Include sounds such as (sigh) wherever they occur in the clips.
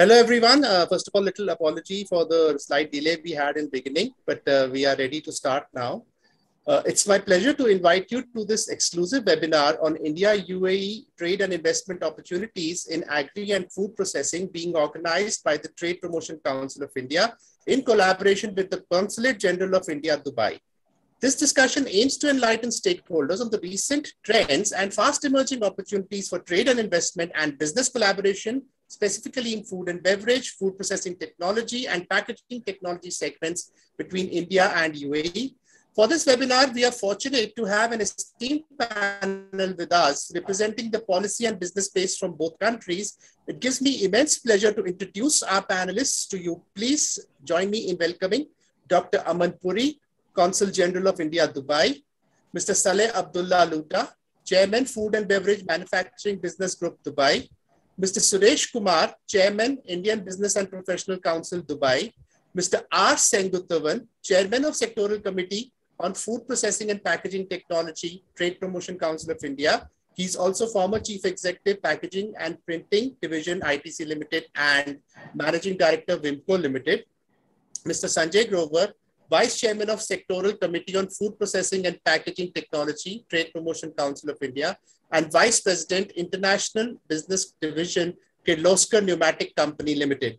Hello, everyone. Uh, first of all, little apology for the slight delay we had in beginning, but uh, we are ready to start now. Uh, it's my pleasure to invite you to this exclusive webinar on India-UAE trade and investment opportunities in agri and food processing being organized by the Trade Promotion Council of India in collaboration with the Consulate General of India, Dubai. This discussion aims to enlighten stakeholders on the recent trends and fast emerging opportunities for trade and investment and business collaboration specifically in food and beverage, food processing technology, and packaging technology segments between India and UAE. For this webinar, we are fortunate to have an esteemed panel with us representing the policy and business space from both countries. It gives me immense pleasure to introduce our panelists to you. Please join me in welcoming Dr. Aman Puri, Consul General of India, Dubai, Mr. Saleh Abdullah Lootah, Chairman, Food and Beverage Manufacturing Business Group, Dubai, Mr. Suresh Kumar, Chairman, Indian Business and Professional Council, Dubai, Mr. R. Senguttuvan, Chairman of Sectoral Committee on Food Processing and Packaging Technology, Trade Promotion Council of India. He's also former Chief Executive, Packaging and Printing Division, ITC Limited, and Managing Director, Wimco Limited. Mr. Sanjay Grover, Vice Chairman of Sectoral Committee on Food Processing and Packaging Technology, Trade Promotion Council of India, and Vice President, International Business Division, Kirloskar Pneumatic Company Limited.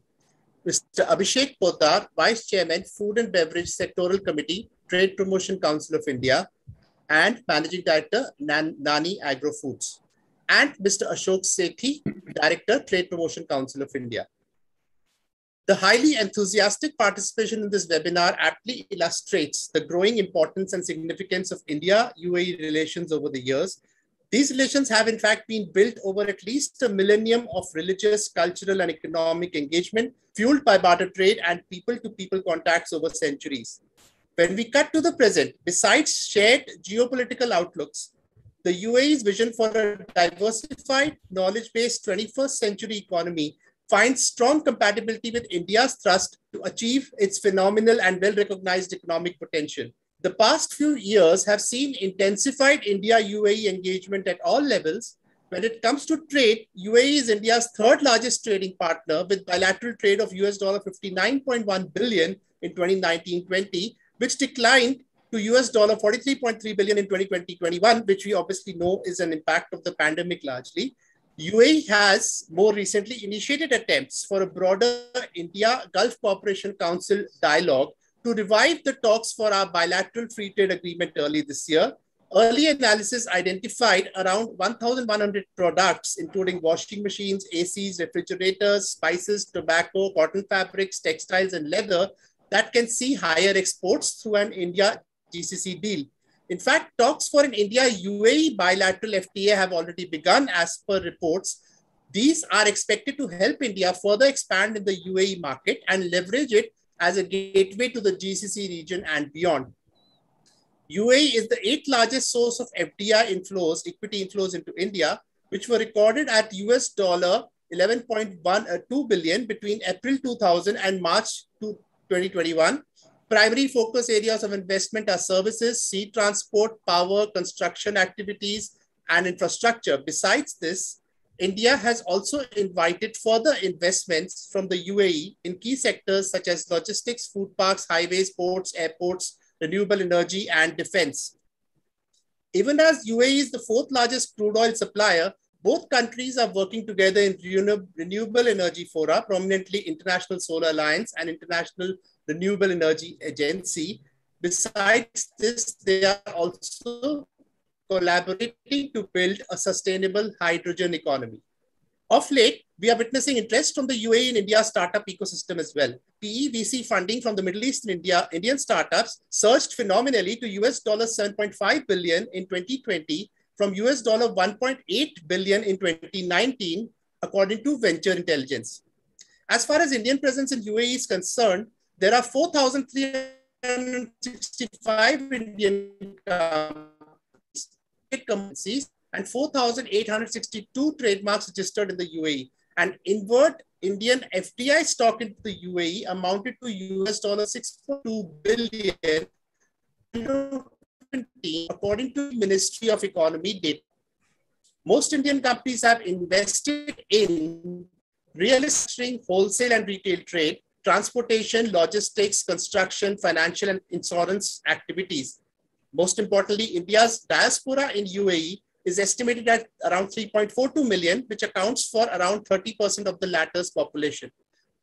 Mr. Abhishek Poddar, Vice Chairman, Food and Beverage Sectoral Committee, Trade Promotion Council of India, and Managing Director, Nan Nani Agro Foods. And Mr. Ashok Sethi, Director, Trade Promotion Council of India. The highly enthusiastic participation in this webinar aptly illustrates the growing importance and significance of India-UAE relations over the years these relations have in fact been built over at least a millennium of religious, cultural, and economic engagement, fueled by barter trade and people-to-people contacts over centuries. When we cut to the present, besides shared geopolitical outlooks, the UAE's vision for a diversified, knowledge-based 21st century economy finds strong compatibility with India's thrust to achieve its phenomenal and well-recognized economic potential. The past few years have seen intensified India-UAE engagement at all levels. When it comes to trade, UAE is India's third largest trading partner with bilateral trade of US dollar 59.1 billion in 2019-20, which declined to US dollar 43.3 billion in 2020-21, which we obviously know is an impact of the pandemic largely. UAE has more recently initiated attempts for a broader India Gulf Cooperation Council dialogue to revive the talks for our bilateral free trade agreement early this year, early analysis identified around 1,100 products, including washing machines, ACs, refrigerators, spices, tobacco, cotton fabrics, textiles, and leather that can see higher exports through an India GCC deal. In fact, talks for an India UAE bilateral FTA have already begun as per reports. These are expected to help India further expand in the UAE market and leverage it as a gateway to the GCC region and beyond. UAE is the eighth largest source of FDI inflows, equity inflows into India, which were recorded at US dollar 11.12 uh, between April 2000 and March 2021. Primary focus areas of investment are services, sea transport, power, construction activities, and infrastructure. Besides this, India has also invited further investments from the UAE in key sectors such as logistics, food parks, highways, ports, airports, renewable energy, and defense. Even as UAE is the fourth largest crude oil supplier, both countries are working together in renewable energy fora, prominently International Solar Alliance and International Renewable Energy Agency. Besides this, they are also collaborating to build a sustainable hydrogen economy. Of late, we are witnessing interest from the UAE and India startup ecosystem as well. PEVC funding from the Middle East and India, Indian startups surged phenomenally to US dollar 7.5 billion in 2020 from US dollar 1.8 billion in 2019, according to Venture Intelligence. As far as Indian presence in UAE is concerned, there are 4,365 Indian companies currencies and 4,862 trademarks registered in the UAE. And invert Indian FDI stock into the UAE amounted to US dollar 6.2 billion according to Ministry of Economy data. Most Indian companies have invested in real estate, wholesale and retail trade, transportation, logistics, construction, financial and insurance activities. Most importantly, India's diaspora in UAE is estimated at around 3.42 million, which accounts for around 30% of the latter's population.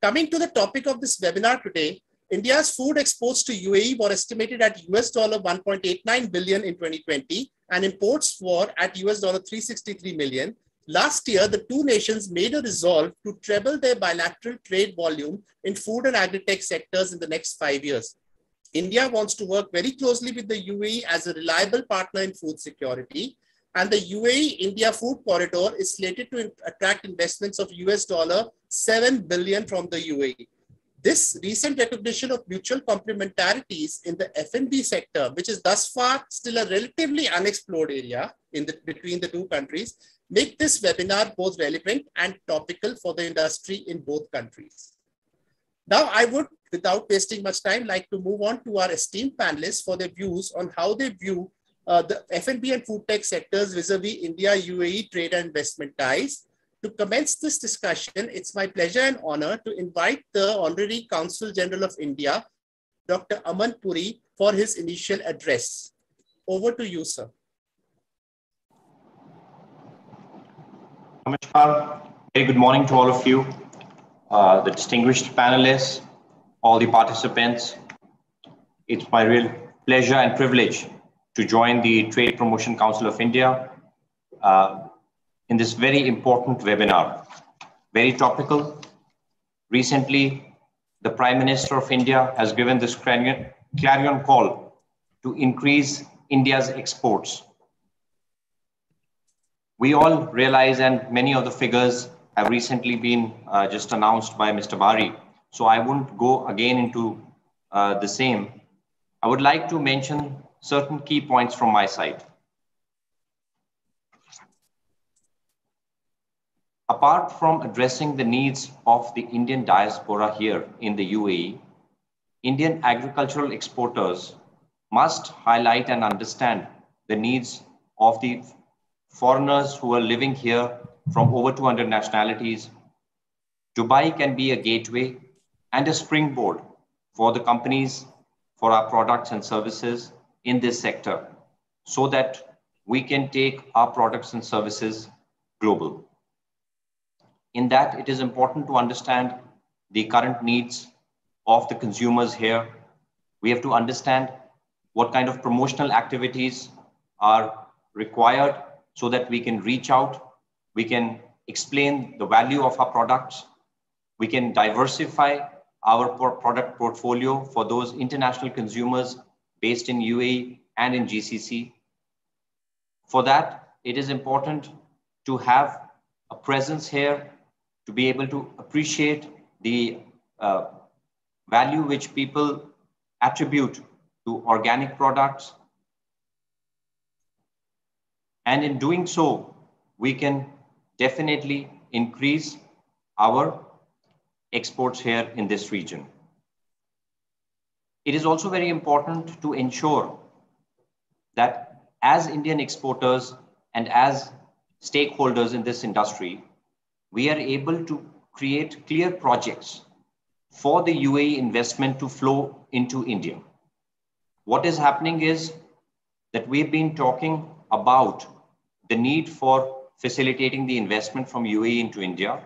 Coming to the topic of this webinar today, India's food exports to UAE were estimated at US dollar 1.89 billion in 2020 and imports were at US dollar 363 million. Last year, the two nations made a resolve to treble their bilateral trade volume in food and agri-tech sectors in the next five years. India wants to work very closely with the UAE as a reliable partner in food security. And the UAE-India food corridor is slated to attract investments of US dollar 7 billion from the UAE. This recent recognition of mutual complementarities in the F&B sector, which is thus far still a relatively unexplored area in the, between the two countries, make this webinar both relevant and topical for the industry in both countries. Now, I would, without wasting much time, like to move on to our esteemed panelists for their views on how they view uh, the F&B and food tech sectors vis-a-vis India-UAE trade and investment ties. To commence this discussion, it's my pleasure and honor to invite the Honorary Consul General of India, Dr. Aman Puri, for his initial address. Over to you, sir. Namaskar. Very good morning to all of you, uh, the distinguished panelists, all the participants. It's my real pleasure and privilege to join the Trade Promotion Council of India uh, in this very important webinar. Very topical. Recently, the Prime Minister of India has given this clarion, clarion call to increase India's exports we all realize, and many of the figures have recently been uh, just announced by Mr. Bari. So I won't go again into uh, the same. I would like to mention certain key points from my side. Apart from addressing the needs of the Indian diaspora here in the UAE, Indian agricultural exporters must highlight and understand the needs of the foreigners who are living here from over 200 nationalities. Dubai can be a gateway and a springboard for the companies for our products and services in this sector so that we can take our products and services global. In that, it is important to understand the current needs of the consumers here. We have to understand what kind of promotional activities are required so that we can reach out, we can explain the value of our products, we can diversify our product portfolio for those international consumers based in UAE and in GCC. For that, it is important to have a presence here to be able to appreciate the uh, value which people attribute to organic products, and in doing so, we can definitely increase our exports here in this region. It is also very important to ensure that as Indian exporters and as stakeholders in this industry, we are able to create clear projects for the UAE investment to flow into India. What is happening is that we've been talking about the need for facilitating the investment from UAE into India.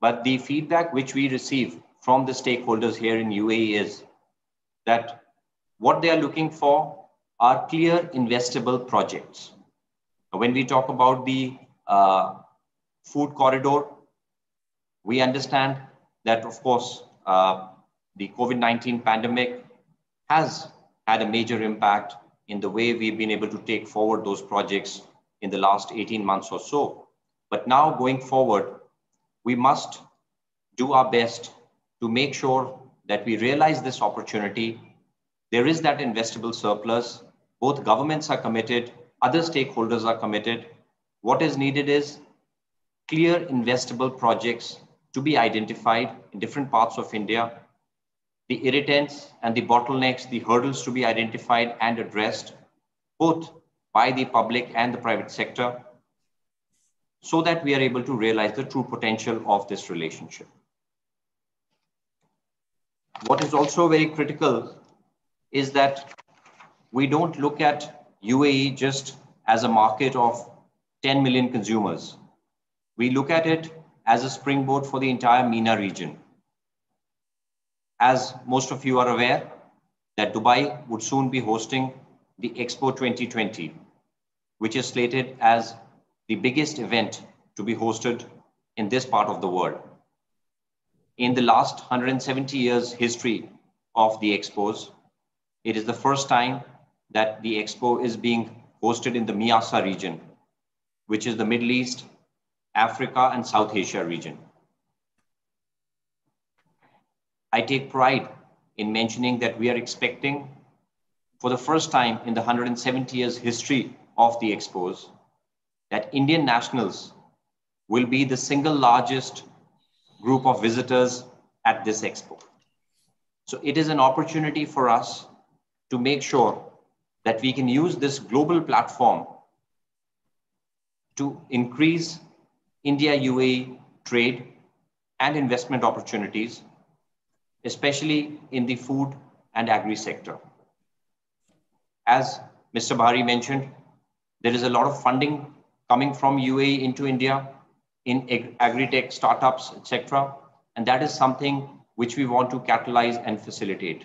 But the feedback which we receive from the stakeholders here in UAE is that what they are looking for are clear investable projects. When we talk about the uh, food corridor, we understand that, of course, uh, the COVID 19 pandemic has had a major impact in the way we've been able to take forward those projects in the last 18 months or so. But now going forward, we must do our best to make sure that we realize this opportunity. There is that investable surplus. Both governments are committed, other stakeholders are committed. What is needed is clear investable projects to be identified in different parts of India, the irritants and the bottlenecks, the hurdles to be identified and addressed, both by the public and the private sector so that we are able to realize the true potential of this relationship. What is also very critical is that we don't look at UAE just as a market of 10 million consumers. We look at it as a springboard for the entire MENA region. As most of you are aware, that Dubai would soon be hosting the Expo 2020, which is slated as the biggest event to be hosted in this part of the world. In the last 170 years history of the expos, it is the first time that the expo is being hosted in the MEASA region, which is the Middle East, Africa, and South Asia region. I take pride in mentioning that we are expecting for the first time in the 170 years history of the expos that Indian nationals will be the single largest group of visitors at this expo. So it is an opportunity for us to make sure that we can use this global platform to increase India UAE trade and investment opportunities, especially in the food and agri sector. As Mr. Bahari mentioned, there is a lot of funding coming from UAE into India in agri-tech startups, etc. And that is something which we want to catalyze and facilitate.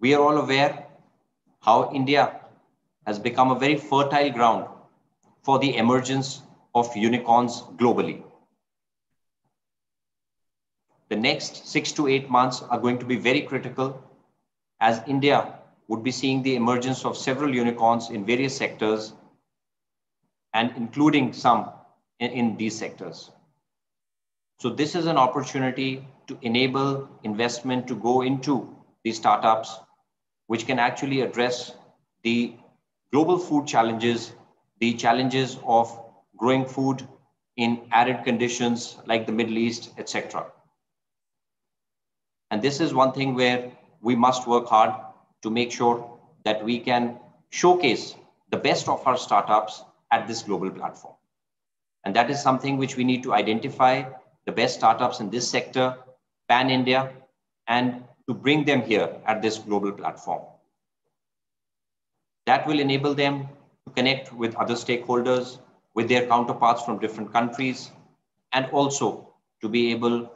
We are all aware how India has become a very fertile ground for the emergence of unicorns globally. The next six to eight months are going to be very critical as India would be seeing the emergence of several unicorns in various sectors and including some in, in these sectors. So this is an opportunity to enable investment to go into these startups, which can actually address the global food challenges, the challenges of growing food in arid conditions like the Middle East, etc. And this is one thing where we must work hard to make sure that we can showcase the best of our startups at this global platform. And that is something which we need to identify the best startups in this sector, pan India, and to bring them here at this global platform. That will enable them to connect with other stakeholders, with their counterparts from different countries, and also to be able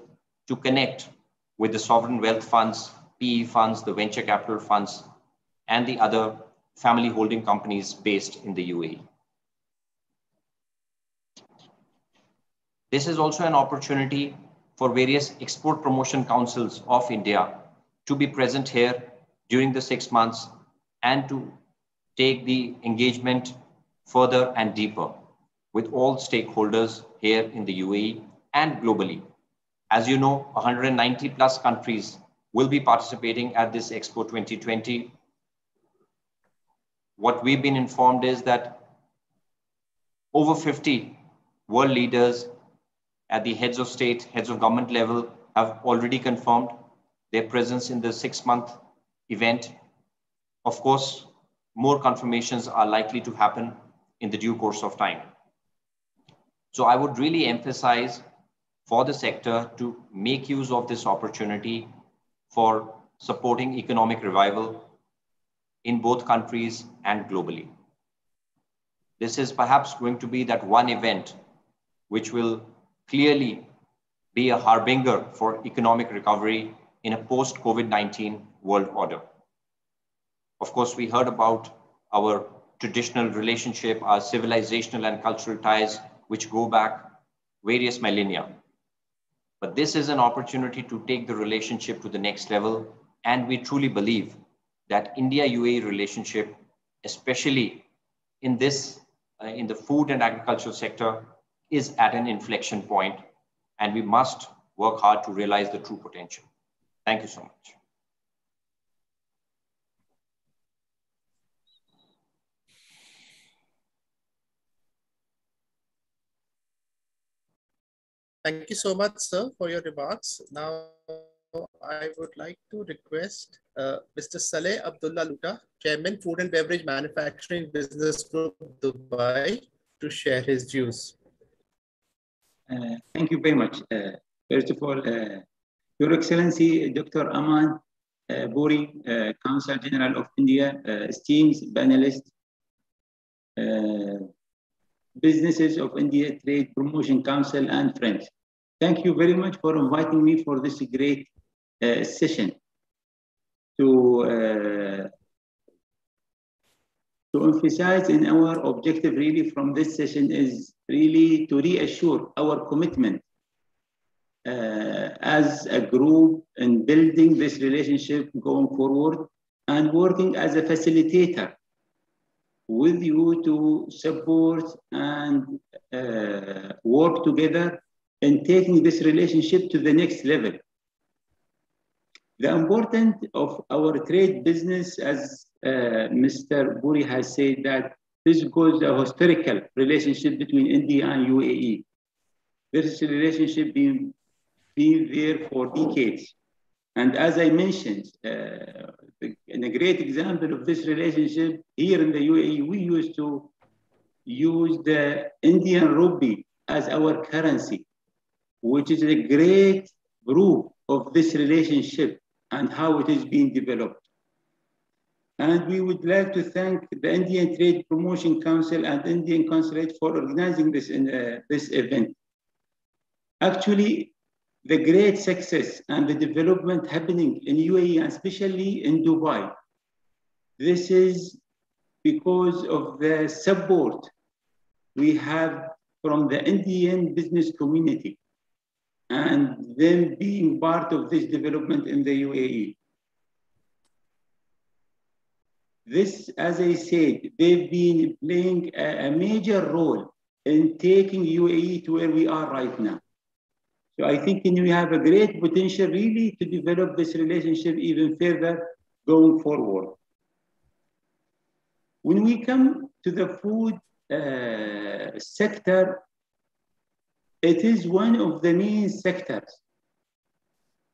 to connect with the sovereign wealth funds, PE funds, the venture capital funds, and the other family holding companies based in the UAE. This is also an opportunity for various export promotion councils of India to be present here during the six months and to take the engagement further and deeper with all stakeholders here in the UAE and globally. As you know, 190 plus countries will be participating at this Expo 2020. What we've been informed is that over 50 world leaders at the heads of state, heads of government level have already confirmed their presence in the six month event. Of course, more confirmations are likely to happen in the due course of time. So I would really emphasize for the sector to make use of this opportunity for supporting economic revival in both countries and globally. This is perhaps going to be that one event which will clearly be a harbinger for economic recovery in a post COVID 19 world order. Of course, we heard about our traditional relationship, our civilizational and cultural ties, which go back various millennia. But this is an opportunity to take the relationship to the next level. And we truly believe that India UAE relationship, especially in this, uh, in the food and agricultural sector, is at an inflection point and we must work hard to realize the true potential. Thank you so much. Thank you so much, sir, for your remarks. Now, I would like to request uh, Mr. Saleh Abdullah Lootah, Chairman, Food and Beverage Manufacturing Business Group, Dubai, to share his views. Uh, thank you very much. Uh, first of all, uh, Your Excellency, Dr. Aman uh, Buri, uh, Consul General of India, esteemed panelists, businesses of India Trade Promotion Council and friends. Thank you very much for inviting me for this great uh, session to, uh, to emphasize in our objective really from this session is really to reassure our commitment uh, as a group in building this relationship going forward and working as a facilitator with you to support and uh, work together in taking this relationship to the next level. The importance of our trade business, as uh, Mr. Buri has said, that this goes a historical relationship between India and UAE. This relationship being, been there for decades. And as I mentioned, uh, a great example of this relationship here in the UAE, we used to use the Indian rupee as our currency, which is a great proof of this relationship and how it is being developed. And we would like to thank the Indian Trade Promotion Council and Indian Consulate for organizing this, in, uh, this event. Actually, the great success and the development happening in UAE, especially in Dubai. This is because of the support we have from the Indian business community and them being part of this development in the UAE. This, as I said, they've been playing a, a major role in taking UAE to where we are right now. So I think we have a great potential really to develop this relationship even further going forward. When we come to the food uh, sector, it is one of the main sectors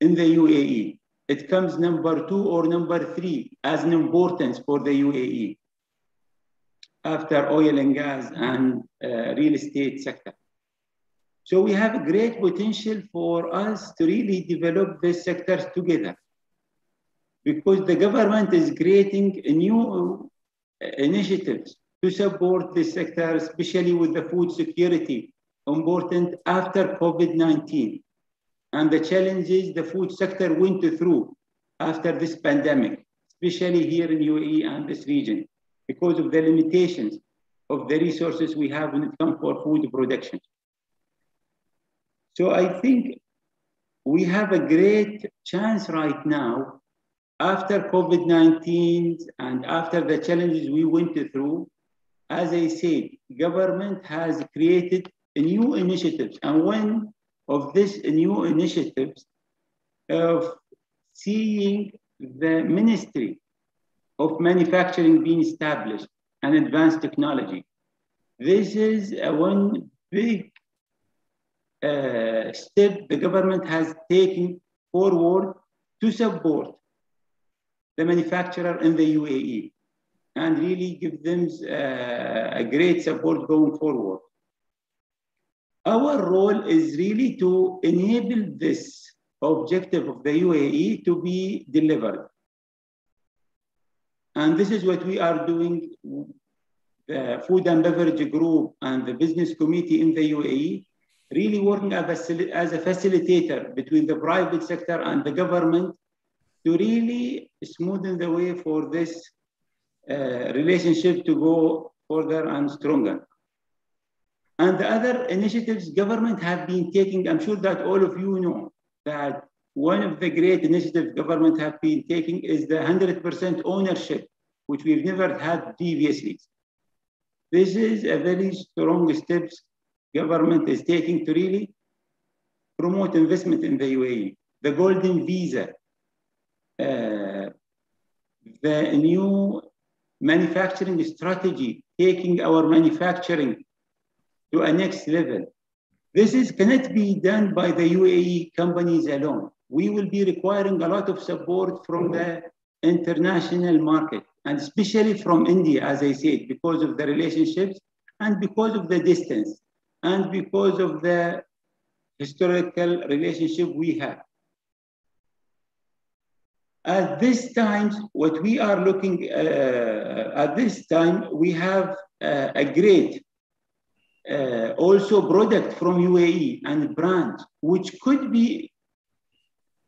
in the UAE. It comes number two or number three as an importance for the UAE after oil and gas and uh, real estate sector. So we have a great potential for us to really develop these sectors together because the government is creating new uh, initiatives to support this sector, especially with the food security important after COVID-19 and the challenges the food sector went through after this pandemic, especially here in UAE and this region, because of the limitations of the resources we have when it comes for food production. So I think we have a great chance right now after COVID-19 and after the challenges we went through, as I said, government has created new initiatives. And one of these new initiatives of seeing the Ministry of Manufacturing being established and advanced technology. This is one big uh, step the government has taken forward to support the manufacturer in the UAE and really give them uh, a great support going forward. Our role is really to enable this objective of the UAE to be delivered. And this is what we are doing, the Food and Beverage Group and the Business Committee in the UAE really working as a, as a facilitator between the private sector and the government to really smoothen the way for this uh, relationship to go further and stronger. And the other initiatives government have been taking, I'm sure that all of you know that one of the great initiatives government have been taking is the 100% ownership, which we've never had previously. This is a very strong steps government is taking to really promote investment in the UAE. The golden visa, uh, the new manufacturing strategy, taking our manufacturing to a next level. This is cannot be done by the UAE companies alone. We will be requiring a lot of support from the international market, and especially from India, as I said, because of the relationships and because of the distance and because of the historical relationship we have. At this time, what we are looking uh, at this time, we have uh, a great uh, also product from UAE and brand, which could be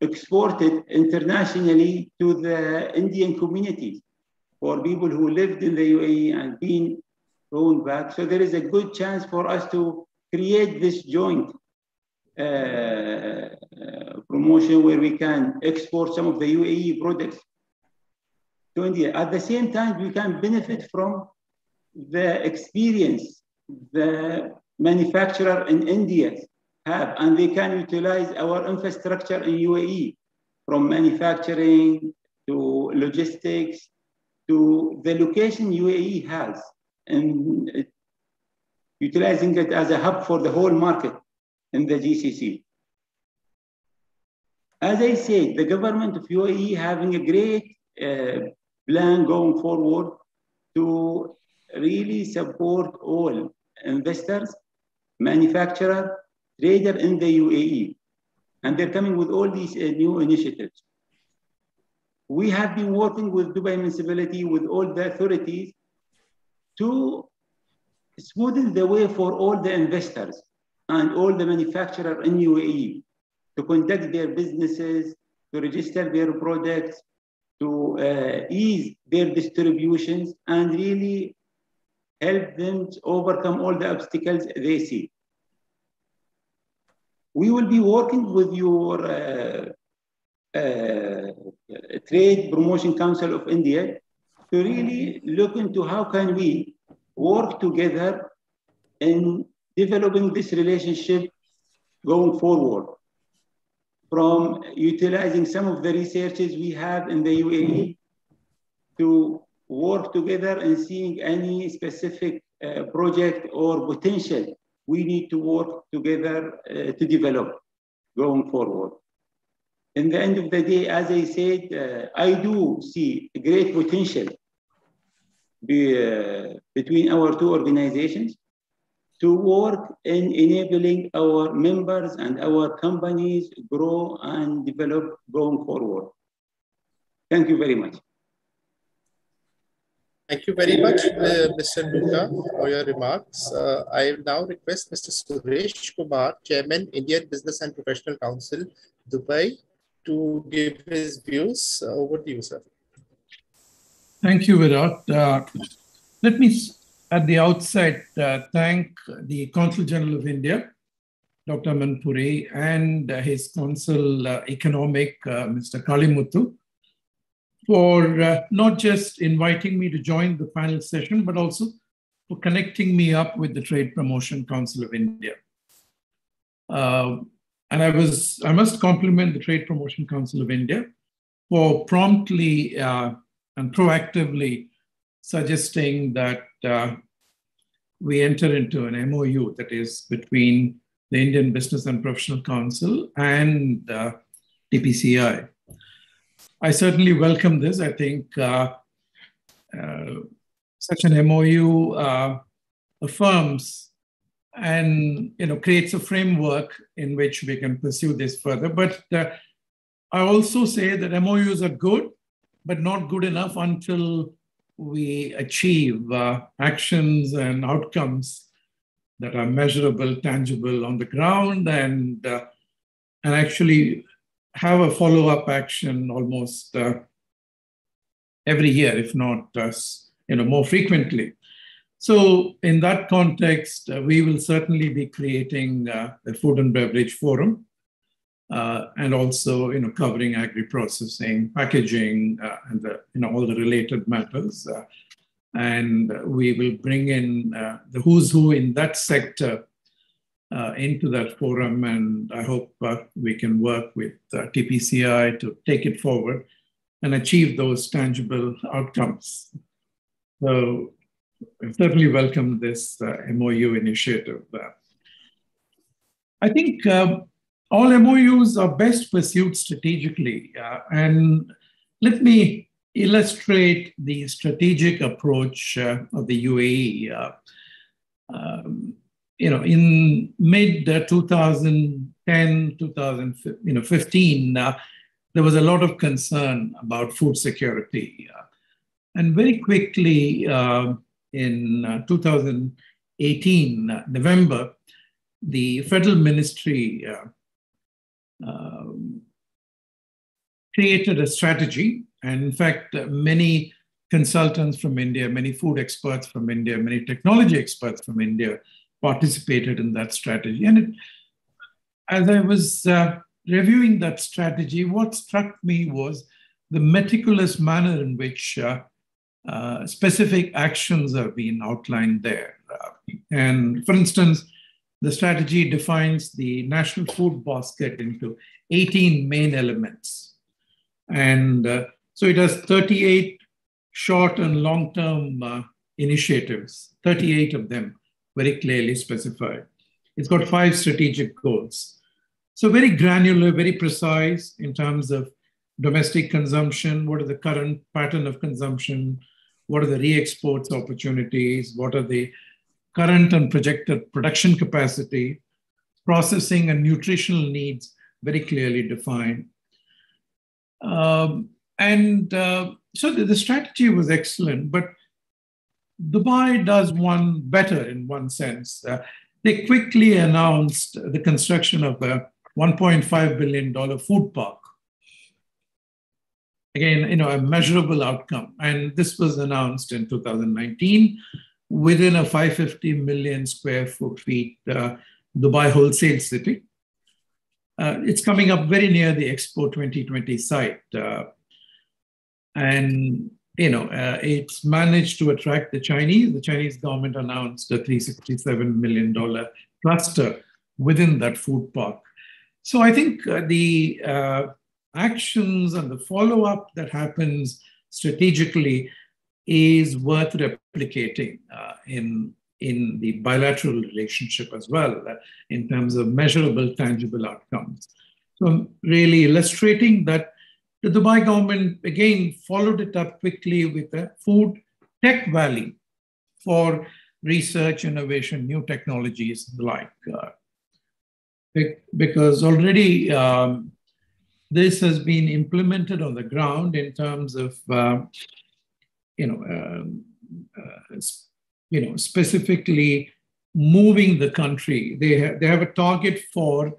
exported internationally to the Indian communities for people who lived in the UAE and been going back. So there is a good chance for us to create this joint uh, uh, promotion where we can export some of the UAE products to India. At the same time, we can benefit from the experience the manufacturer in India have, and they can utilize our infrastructure in UAE from manufacturing to logistics to the location UAE has and utilizing it as a hub for the whole market in the GCC. As I said, the government of UAE having a great uh, plan going forward to really support all investors, manufacturer, trader in the UAE. And they're coming with all these uh, new initiatives. We have been working with Dubai municipality, with all the authorities to smoothen the way for all the investors and all the manufacturers in UAE to conduct their businesses, to register their products, to uh, ease their distributions, and really help them to overcome all the obstacles they see. We will be working with your uh, uh, Trade Promotion Council of India to really look into how can we work together in developing this relationship going forward from utilizing some of the researches we have in the UAE to work together and seeing any specific uh, project or potential we need to work together uh, to develop going forward. In the end of the day, as I said, uh, I do see great potential be, uh, between our two organizations to work in enabling our members and our companies grow and develop going forward. Thank you very much. Thank you very much, uh, Mr. Lootah, for your remarks. Uh, I now request Mr. Suresh Kumar, Chairman, Indian Business and Professional Council, Dubai, to give his views. Uh, over to you, sir. Thank you, Virat. Uh, let me, at the outset, uh, thank the Consul General of India, Dr. Manpuri, and his Consul uh, Economic, Mr. Kalimuthu, for uh, not just inviting me to join the panel session, but also for connecting me up with the Trade Promotion Council of India. Uh, and I was, I must compliment the Trade Promotion Council of India for promptly uh, and proactively suggesting that uh, we enter into an MOU that is between the Indian Business and Professional Council and uh, TPCI I certainly welcome this. I think uh, uh, such an MOU uh, affirms and you know creates a framework in which we can pursue this further. But uh, I also say that MOUs are good, but not good enough until we achieve uh, actions and outcomes that are measurable, tangible on the ground, and uh, and actually have a follow-up action almost uh, every year, if not uh, you know more frequently. So in that context, uh, we will certainly be creating uh, a food and beverage forum, uh, and also you know covering agri-processing, packaging, uh, and the, you know all the related matters. and we will bring in the who's who in that sector uh, into that forum, and I hope uh, we can work with uh, TPCI to take it forward and achieve those tangible outcomes. So I certainly welcome this uh, MOU initiative. I think uh, all MOUs are best pursued strategically. Uh, and let me illustrate the strategic approach uh, of the UAE. Uh, um, you know, in mid 2010, 2015, uh, there was a lot of concern about food security. Uh, and very quickly, uh, in uh, 2018, November, the federal ministry um, created a strategy. And in fact, many consultants from India, many food experts from India, many technology experts from India participated in that strategy. And it, as I was uh, reviewing that strategy, what struck me was the meticulous manner in which uh, uh, specific actions have been outlined there. Uh, and for instance, the strategy defines the national food basket into 18 main elements. And uh, so it has 38 short and long term uh, initiatives, 38 of them very clearly specified. It's got five strategic goals. So, very granular, very precise in terms of domestic consumption, what are the current pattern of consumption, what are the re exports opportunities, what are the current and projected production capacity, processing and nutritional needs very clearly defined. Um, and uh, so the, the, strategy was excellent, but Dubai does one better in one sense. Uh, they quickly announced the construction of a $1.5 billion food park. Again, you know, a measurable outcome. And this was announced in 2019 within a 550 million square foot feet uh, Dubai wholesale city. Uh, it's coming up very near the Expo 2020 site. Uh, and you know, uh, it's managed to attract the Chinese. The Chinese government announced a $367 million cluster within that food park. So I think uh, the uh, actions and the follow up that happens strategically is worth replicating uh, in, in the bilateral relationship as well, uh, in terms of measurable, tangible outcomes. So, I'm really illustrating that the Dubai government again followed it up quickly with a food tech valley for research, innovation, new technologies, and the like. Uh, because already um, this has been implemented on the ground in terms of, uh, you know, um, uh, you know, specifically moving the country. They have, they have a target for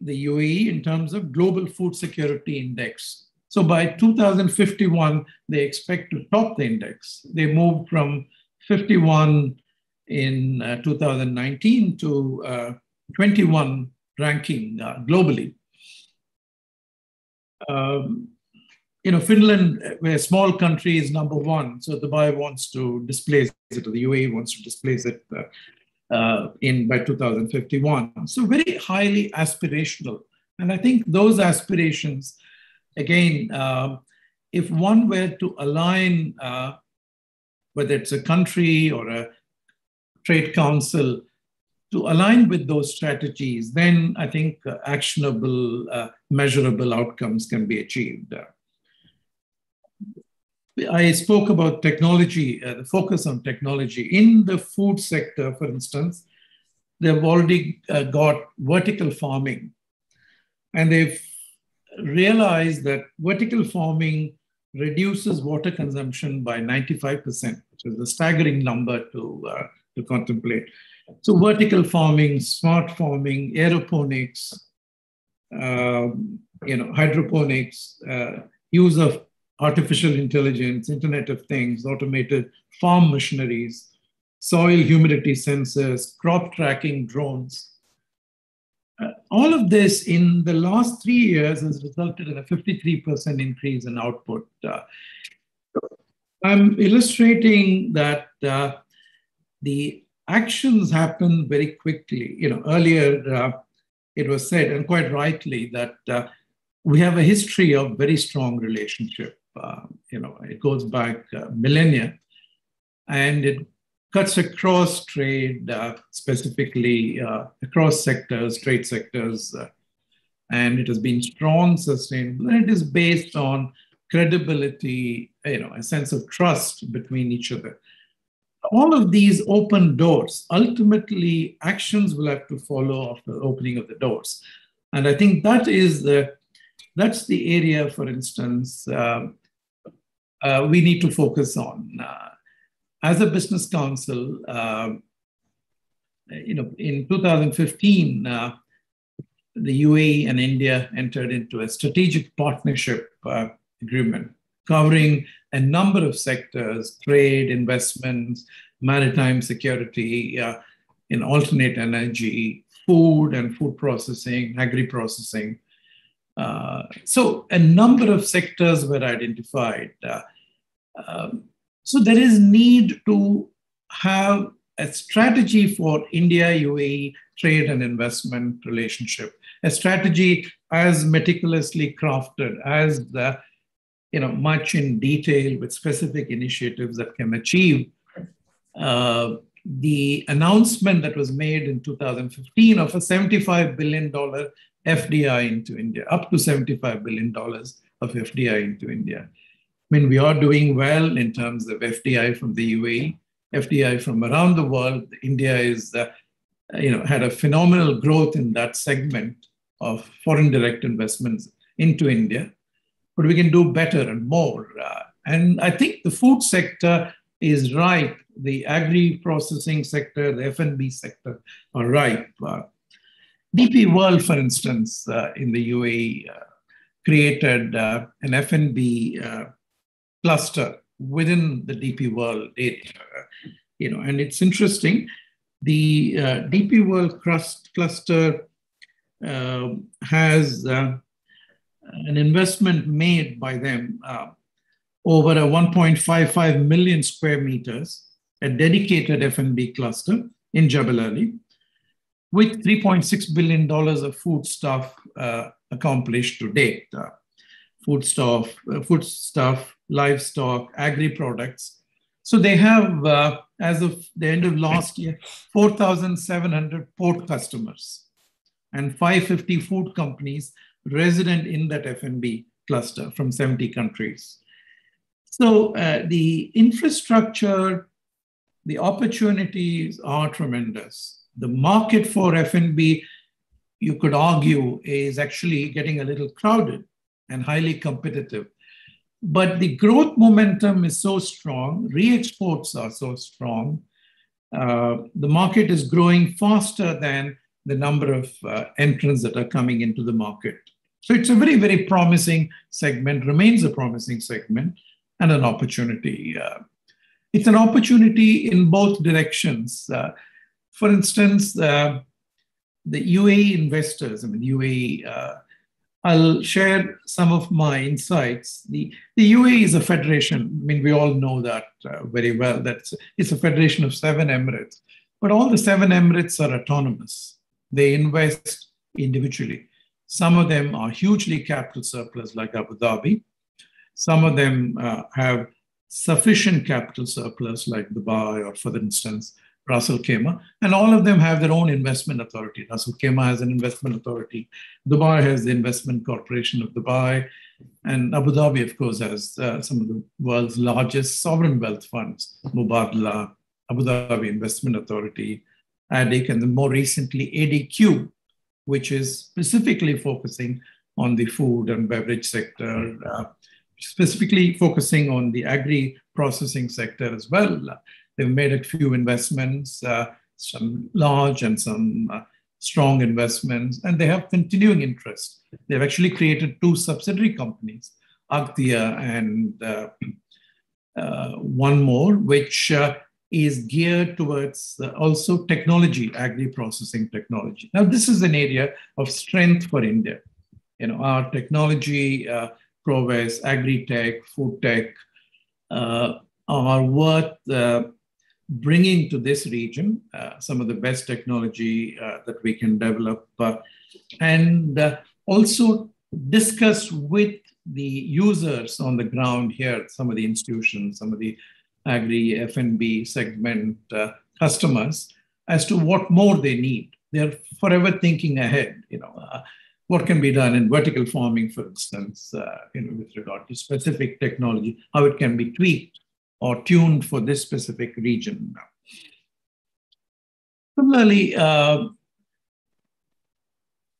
the UAE in terms of global food security index. So by 2051, they expect to top the index. They moved from 51 in uh, 2019 to uh, 21 ranking uh, globally. Um, you know, Finland, where a small country, is number one. So Dubai wants to displace it, or the UAE wants to displace it uh, uh, in by 2051. So very highly aspirational. And I think those aspirations again, uh, if one were to align, uh, whether it's a country or a trade council, to align with those strategies, then I think uh, actionable, uh, measurable outcomes can be achieved. I spoke about technology, uh, the focus on technology. In the food sector, for instance, they've already uh, got vertical farming and they've realized that vertical farming reduces water consumption by 95%, which is a staggering number to, uh, to contemplate. So vertical farming, smart farming, aeroponics, uh, you know, hydroponics, uh, use of artificial intelligence, Internet of Things, automated farm machineries, soil humidity sensors, crop tracking drones, uh, all of this in the last three years has resulted in a 53% increase in output. Uh, I'm illustrating that uh, the actions happen very quickly. You know, earlier uh, it was said, and quite rightly, that uh, we have a history of very strong relationship. Uh, you know, it goes back millennia, and it cuts across trade, uh, specifically uh, across sectors, trade sectors, uh, and it has been strong, sustainable. And it is based on credibility, you know, a sense of trust between each other. All of these open doors, ultimately actions will have to follow after the opening of the doors. And I think that is the, that's the area, for instance, uh, uh, we need to focus on. Uh, as a business council, um, you know, in 2015, uh, the UAE and India entered into a strategic partnership uh, agreement covering a number of sectors trade, investments, maritime security, uh, in alternate energy, food and food processing, agri processing. Uh, so, a number of sectors were identified. Uh, um, so, there is need to have a strategy for India UAE trade and investment relationship, a strategy as meticulously crafted, as the, you know, much in detail with specific initiatives that can achieve uh, the announcement that was made in 2015 of a $75 billion FDI into India, up to $75 billion of FDI into India. I mean, we are doing well in terms of FDI from the UAE, FDI from around the world. India is, uh, you know, had a phenomenal growth in that segment of foreign direct investments into India, but we can do better and more. Uh, and I think the food sector is right. The agri processing sector, the F&B sector are right. Uh, DP World, for instance, uh, in the UAE, uh, created uh, an F&B uh, cluster within the DP World data. You know, and it's interesting. The DP World crust cluster has an investment made by them over a 1.55 million square meters, a dedicated F&B cluster in Jebel Ali, with $3.6 billion of foodstuff uh, accomplished to date. Uh, food stuff, food stuff, livestock, agri products. So they have, uh, as of the end of last year, 4,700 port customers and 550 food companies resident in that F&B cluster from 70 countries. So uh, the infrastructure, the opportunities are tremendous. The market for F&B, you could argue, is actually getting a little crowded and highly competitive. But the growth momentum is so strong, re exports are so strong. Uh, the market is growing faster than the number of uh, entrants that are coming into the market. So it's a very, very promising segment, remains a promising segment, and an opportunity. Uh, it's an opportunity in both directions. Uh, for instance, uh, the UAE investors, I mean, UAE uh, I'll share some of my insights. The, the UAE is a federation. I mean, we all know that uh, very well. That it's a federation of seven emirates, but all the seven emirates are autonomous. They invest individually. Some of them are hugely capital surplus, like Abu Dhabi. Some of them uh, have sufficient capital surplus, like Dubai, or for instance, Al Khaimah, and all of them have their own investment authority. Al Khaimah has an investment authority. Dubai has the Investment Corporation of Dubai. And Abu Dhabi, of course, has uh, some of the world's largest sovereign wealth funds, Mubadala, Abu Dhabi Investment Authority, ADIC, and then more recently ADQ, which is specifically focusing on the food and beverage sector, uh, specifically focusing on the agri processing sector as well. They've made a few investments, uh, some large and some uh, strong investments, and they have continuing interest. They've actually created two subsidiary companies, Agthia and uh, uh one more, which uh, is geared towards also technology, agri-processing technology. Now, this is an area of strength for India. You know, our technology uh, prowess, agri-tech, food tech, are worth bringing to this region uh, some of the best technology uh, that we can develop uh, and uh, also discuss with the users on the ground here, some of the institutions, some of the agri F&B segment uh, customers as to what more they need. They're forever thinking ahead. You know, uh, what can be done in vertical farming, for instance, uh, you know, with regard to specific technology, how it can be tweaked or tuned for this specific region. Similarly, uh,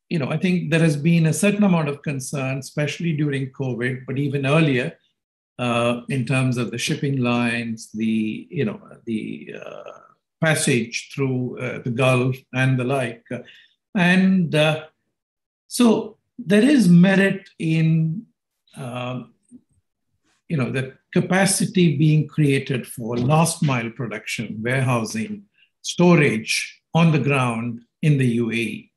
you know, I think there has been a certain amount of concern, especially during COVID, but even earlier, uh, in terms of the shipping lines, the you know the uh, passage through uh, the Gulf and the like, and uh, so there is merit in um, you know the capacity being created for last mile production, warehousing, storage on the ground in the UAE.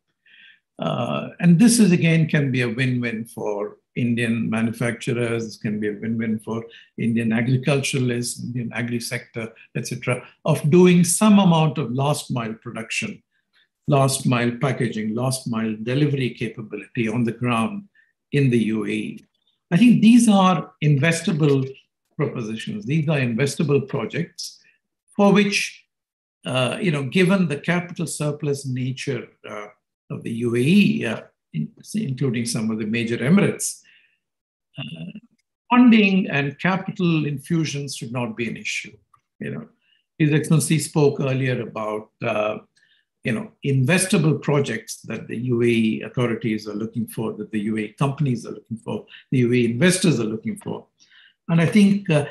Uh, and this is again can be a win-win for Indian manufacturers, this can be a win-win for Indian agriculturalists, Indian agri sector, etc., of doing some amount of last mile production, last mile packaging, last mile delivery capability on the ground in the UAE. I think these are investable propositions. These are investable projects for which, uh, you know, given the capital surplus nature uh, of the UAE, uh, including some of the major emirates, uh, funding and capital infusions should not be an issue. You know, His Excellency spoke earlier about uh, you know investable projects that the UAE authorities are looking for, that the UAE companies are looking for, the UAE investors are looking for, and I think uh,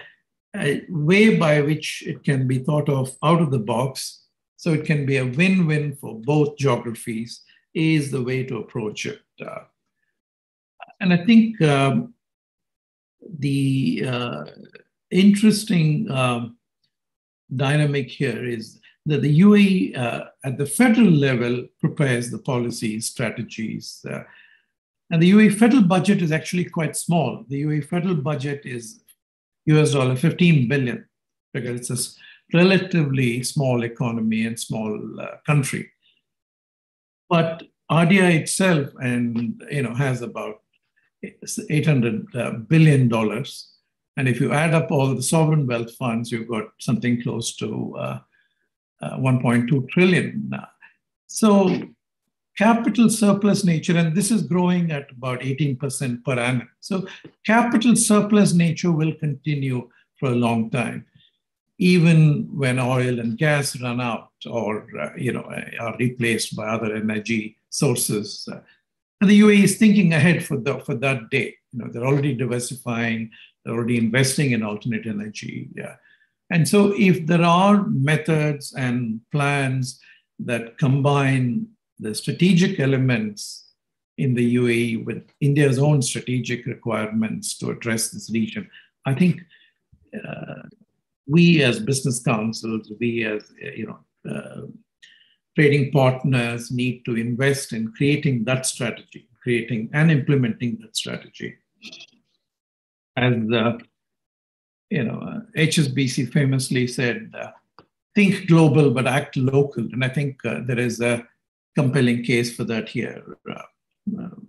a way by which it can be thought of out of the box, so it can be a win-win for both geographies, is the way to approach it. Uh, and I think um, the uh, interesting um, dynamic here is that the UAE uh, at the federal level prepares the policies, strategies. Uh, and the UAE federal budget is actually quite small. The UAE federal budget is US dollar 15 billion because it's a relatively small economy and small uh, country. But RDI itself and you know has about 800 uh, dollars. And if you add up all the sovereign wealth funds, you've got something close to uh, 1.2 trillion. So capital surplus nature, and this is growing at about 18% per annum. So capital surplus nature will continue for a long time, even when oil and gas run out or uh, you know are replaced by other energy sources. Uh, and the UAE is thinking ahead for, the, for that day. You know, they're already diversifying, they're already investing in alternate energy. Yeah. And so if there are methods and plans that combine the strategic elements in the UAE with India's own strategic requirements to address this region, I think uh, we as business councils, we as, you know, uh, trading partners need to invest in creating that strategy, creating and implementing that strategy. As uh, you know, uh, HSBC famously said, uh, "Think global but act local," and I think uh, there is a compelling case for that here. Uh, um,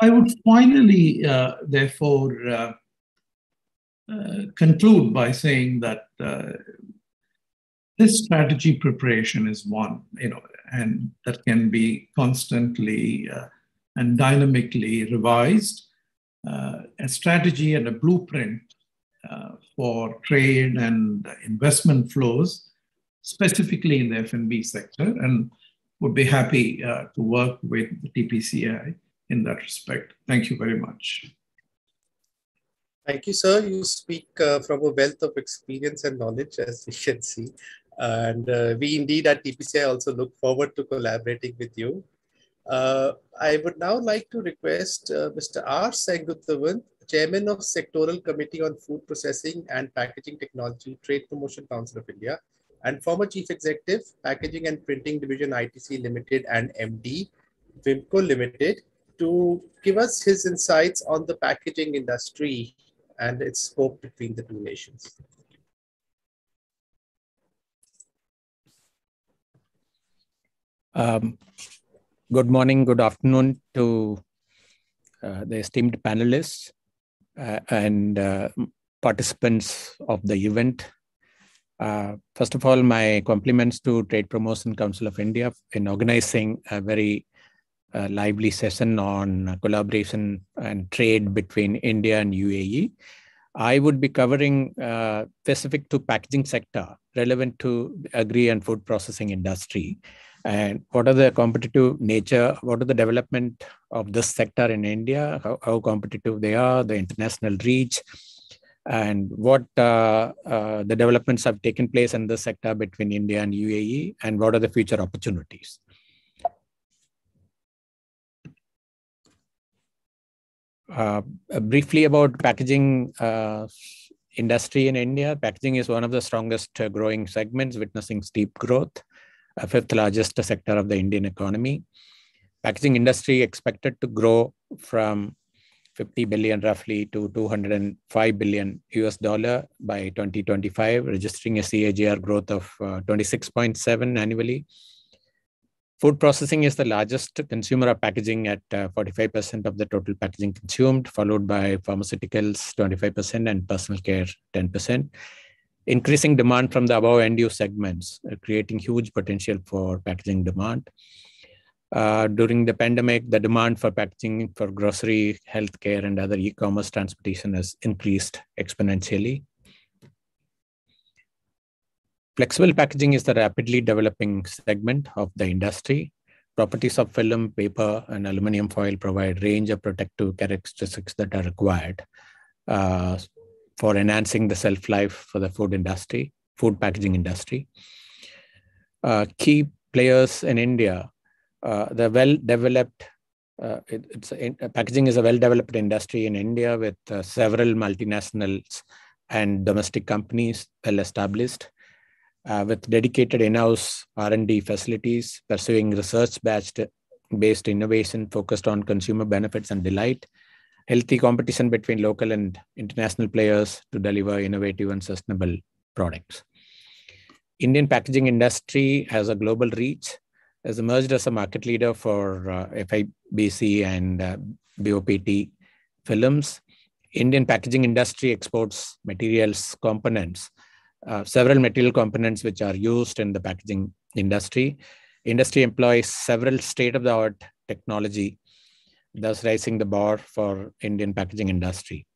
I would finally, uh, therefore, conclude by saying that this strategy preparation is one, you know, and that can be constantly uh, and dynamically revised. Uh, a strategy and a blueprint uh, for trade and investment flows, specifically in the F&B sector, and would be happy uh, to work with the TPCI in that respect. Thank you very much. Thank you, sir. You speak uh, from a wealth of experience and knowledge, as we can see. And uh, we indeed at TPCI also look forward to collaborating with you. Uh, I would now like to request uh, Mr. R. Senguttuvan, Chairman of Sectoral Committee on Food Processing and Packaging Technology, Trade Promotion Council of India, and former Chief Executive, Packaging and Printing Division ITC Limited and MD, Wimco Limited, to give us his insights on the packaging industry and its scope between the two nations. Um, good morning, good afternoon to uh, the esteemed panelists uh, and uh, participants of the event. Uh, first of all, my compliments to Trade Promotion Council of India in organizing a very a lively session on collaboration and trade between India and UAE. I would be covering uh, specific to packaging sector relevant to agri and food processing industry and what are the competitive nature what are the development of this sector in india? How, how competitive they are the international reach? And what uh, uh, the developments have taken place in this sector between india and uae and what are the future opportunities? Uh, briefly about packaging uh, industry in india. Packaging is one of the strongest uh, growing segments witnessing steep growth fifth largest sector of the Indian economy. Packaging industry expected to grow from 50 billion roughly to 205 billion US dollar by 2025, registering a CAGR growth of uh, 26.7 annually. Food processing is the largest consumer of packaging at uh, 45% of the total packaging consumed, followed by pharmaceuticals 25% and personal care 10% increasing demand from the above end use segments, uh, creating huge potential for packaging demand. Uh, during the pandemic, the demand for packaging for grocery, healthcare, and other e-commerce transportation has increased exponentially. Flexible packaging is the rapidly developing segment of the industry. Properties of film, paper, and aluminum foil provide range of protective characteristics that are required. Uh, for enhancing the shelf life for the food industry, food packaging industry. Uh, key players in India, uh, the well-developed, uh, it, it's in, packaging is a well-developed industry in India with uh, several multinationals and domestic companies well established. Uh, with dedicated in-house R&D facilities, pursuing research-based based innovation focused on consumer benefits and delight, healthy competition between local and international players to deliver innovative and sustainable products. Indian packaging industry has a global reach, has emerged as a market leader for uh, FIBC and uh, BOPP films. Indian packaging industry exports materials components, uh, several material components which are used in the packaging industry. Industry employs several state-of-the-art technology thus raising the bar for Indian packaging industry.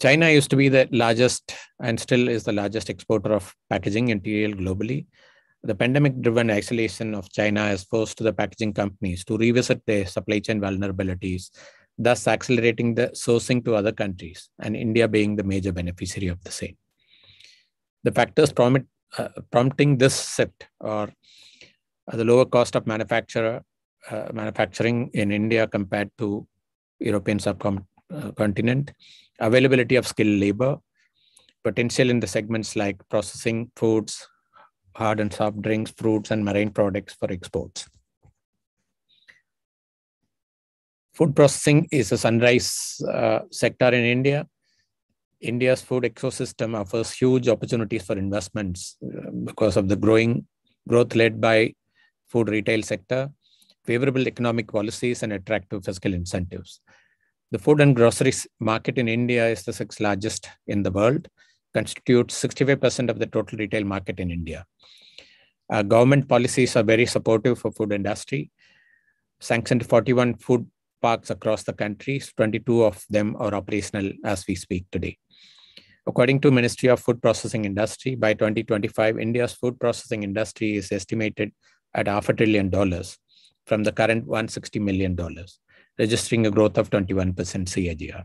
China used to be the largest and still is the largest exporter of packaging material globally. The pandemic driven isolation of China has forced the packaging companies to revisit their supply chain vulnerabilities, thus accelerating the sourcing to other countries, and India being the major beneficiary of the same. The factors prompt, uh, prompting this shift are the lower cost of manufacture uh, manufacturing in India compared to European subcontinent, uh, availability of skilled labor, potential in the segments like processing, foods, hard and soft drinks, fruits, and marine products for exports. Food processing is a sunrise uh, sector in India. India's food ecosystem offers huge opportunities for investments uh, because of the growing growth led by food retail sector, favorable economic policies and attractive fiscal incentives. The food and groceries market in India is the sixth largest in the world, constitutes 65% of the total retail market in India. Uh, government policies are very supportive for food industry. Sanctioned 41 food parks across the country, 22 of them are operational as we speak today. According to Ministry of Food Processing Industry, by 2025, India's food processing industry is estimated at half a trillion dollars, from the current $160 million, registering a growth of 21% CAGR.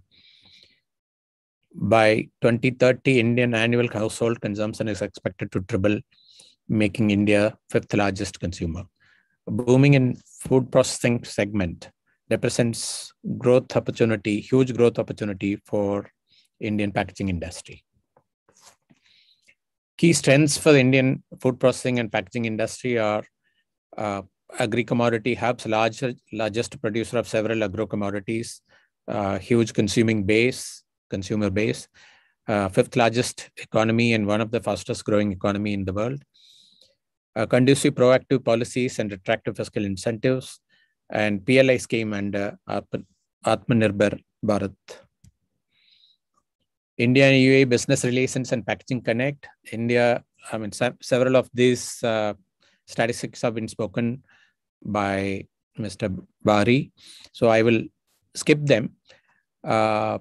By 2030, Indian annual household consumption is expected to triple, making India fifth largest consumer. Booming in food processing segment represents growth opportunity, huge growth opportunity for Indian packaging industry. Key strengths for the Indian food processing and packaging industry are uh, agri-commodity hubs, large, largest producer of several agro-commodities, uh, huge consuming base, consumer base, uh, fifth largest economy and one of the fastest growing economy in the world. Uh, conducive proactive policies and attractive fiscal incentives and PLI scheme and uh, Atmanirbhar Bharat. India and UAE business relations and packaging connect. India, I mean, se several of these uh, statistics have been spoken by Mr. Bari. So I will skip them. Uh,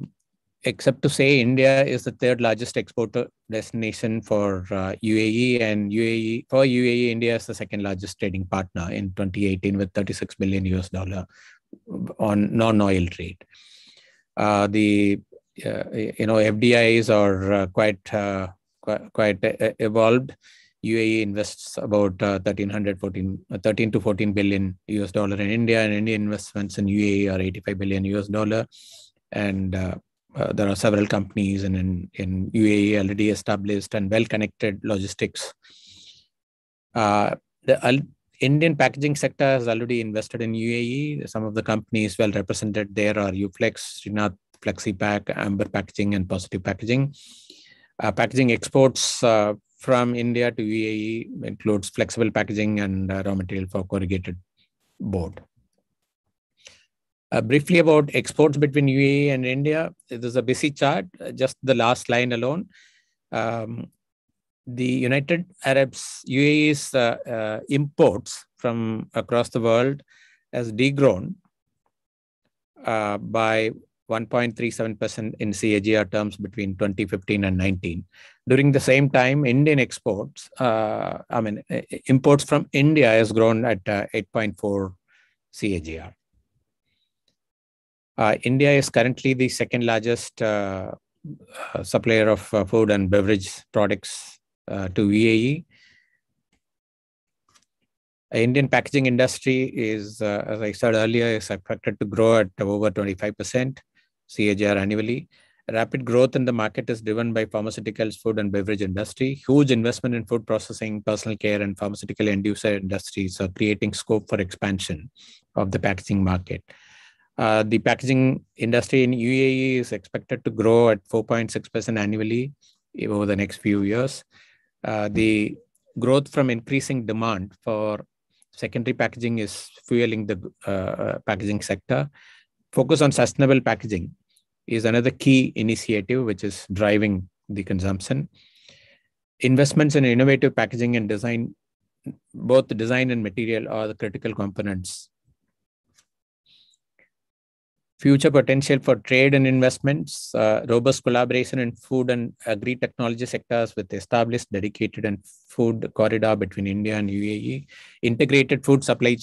except to say India is the third largest exporter destination for uh, UAE and UAE for UAE India is the second largest trading partner in 2018 with 36 billion US dollar on non-oil trade. Uh, the uh, you know FDIs are uh, quite uh, quite, quite evolved. UAE invests about 1300 14 13 to 14 billion US dollar in India and Indian investments in UAE are 85 billion US dollar and uh, there are several companies in, in, in UAE already established and well-connected logistics. Uh, the Indian packaging sector has already invested in UAE. Some of the companies well represented there are Uflex, Srinath, FlexiPack, Amber Packaging, and Positive Packaging. Uh, packaging exports uh, from India to UAE includes flexible packaging and uh, raw material for corrugated board. Uh, briefly about exports between UAE and India. This is a busy chart, uh, just the last line alone. Um, the United Arabs, UAE's uh, uh, imports from across the world has degrown uh, by 1.37% in CAGR terms between 2015 and 19. During the same time, Indian exports, uh, I mean, imports from India has grown at 8.4 CAGR. Uh, India is currently the second largest uh, uh supplier of uh, food and beverage products uh, to UAE. Indian packaging industry is, as I said earlier, is expected to grow at over 25% CAGR annually. Rapid growth in the market is driven by pharmaceuticals, food and beverage industry. Huge investment in food processing, personal care, and pharmaceutical end user industries are creating scope for expansion of the packaging market. Uh, the packaging industry in UAE is expected to grow at 4.6% annually over the next few years. Uh, the growth from increasing demand for secondary packaging is fueling the uh, uh, packaging sector. Focus on sustainable packaging is another key initiative which is driving the consumption. Investments in innovative packaging and design, both design and material, are the critical components future potential for trade and investments, uh, robust collaboration in food and agri-technology sectors with established dedicated and food corridor between India and UAE, integrated food supply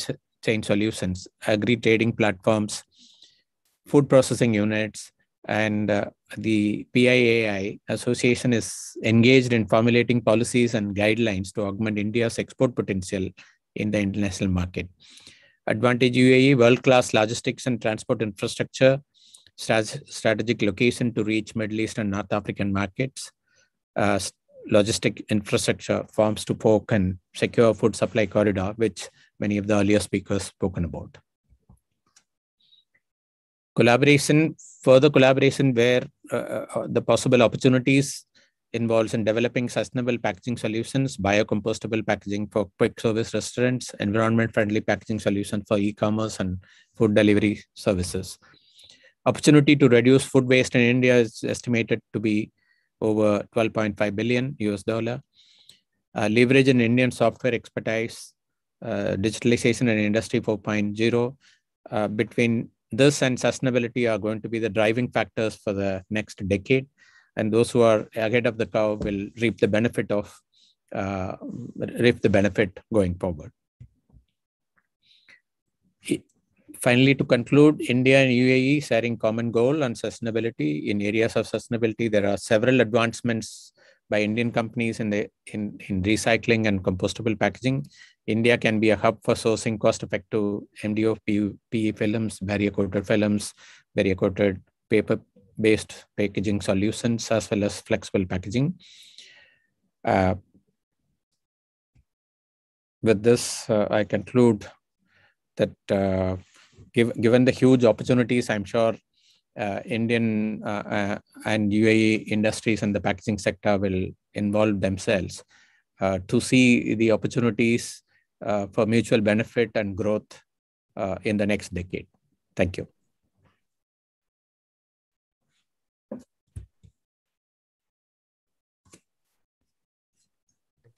chain solutions, agri-trading platforms, food processing units, and uh, the PIAI association is engaged in formulating policies and guidelines to augment India's export potential in the international market. Advantage UAE, world-class logistics and transport infrastructure, strategic location to reach Middle East and North African markets, uh, logistic infrastructure forms to fork and secure food supply corridor, which many of the earlier speakers spoken about. Collaboration, further collaboration where uh, uh, the possible opportunities involves in developing sustainable packaging solutions, biocompostable packaging for quick service restaurants, environment-friendly packaging solutions for e-commerce and food delivery services. Opportunity to reduce food waste in India is estimated to be over 12.5 billion US dollar. Uh, leverage in Indian software expertise, uh, digitalization and industry 4.0 uh, between this and sustainability are going to be the driving factors for the next decade and those who are ahead of the curve will reap the benefit of uh, reap the benefit going forward. Finally, to conclude, India and UAE sharing common goal on sustainability. In areas of sustainability, there are several advancements by Indian companies in the in, in recycling and compostable packaging. India can be a hub for sourcing cost-effective MDO PE films, barrier-coated films, barrier-coated paper based packaging solutions as well as flexible packaging. Uh, with this, uh, I conclude that uh, give, given the huge opportunities, I'm sure uh, Indian uh, uh, and UAE industries and the packaging sector will involve themselves to see the opportunities for mutual benefit and growth in the next decade. Thank you.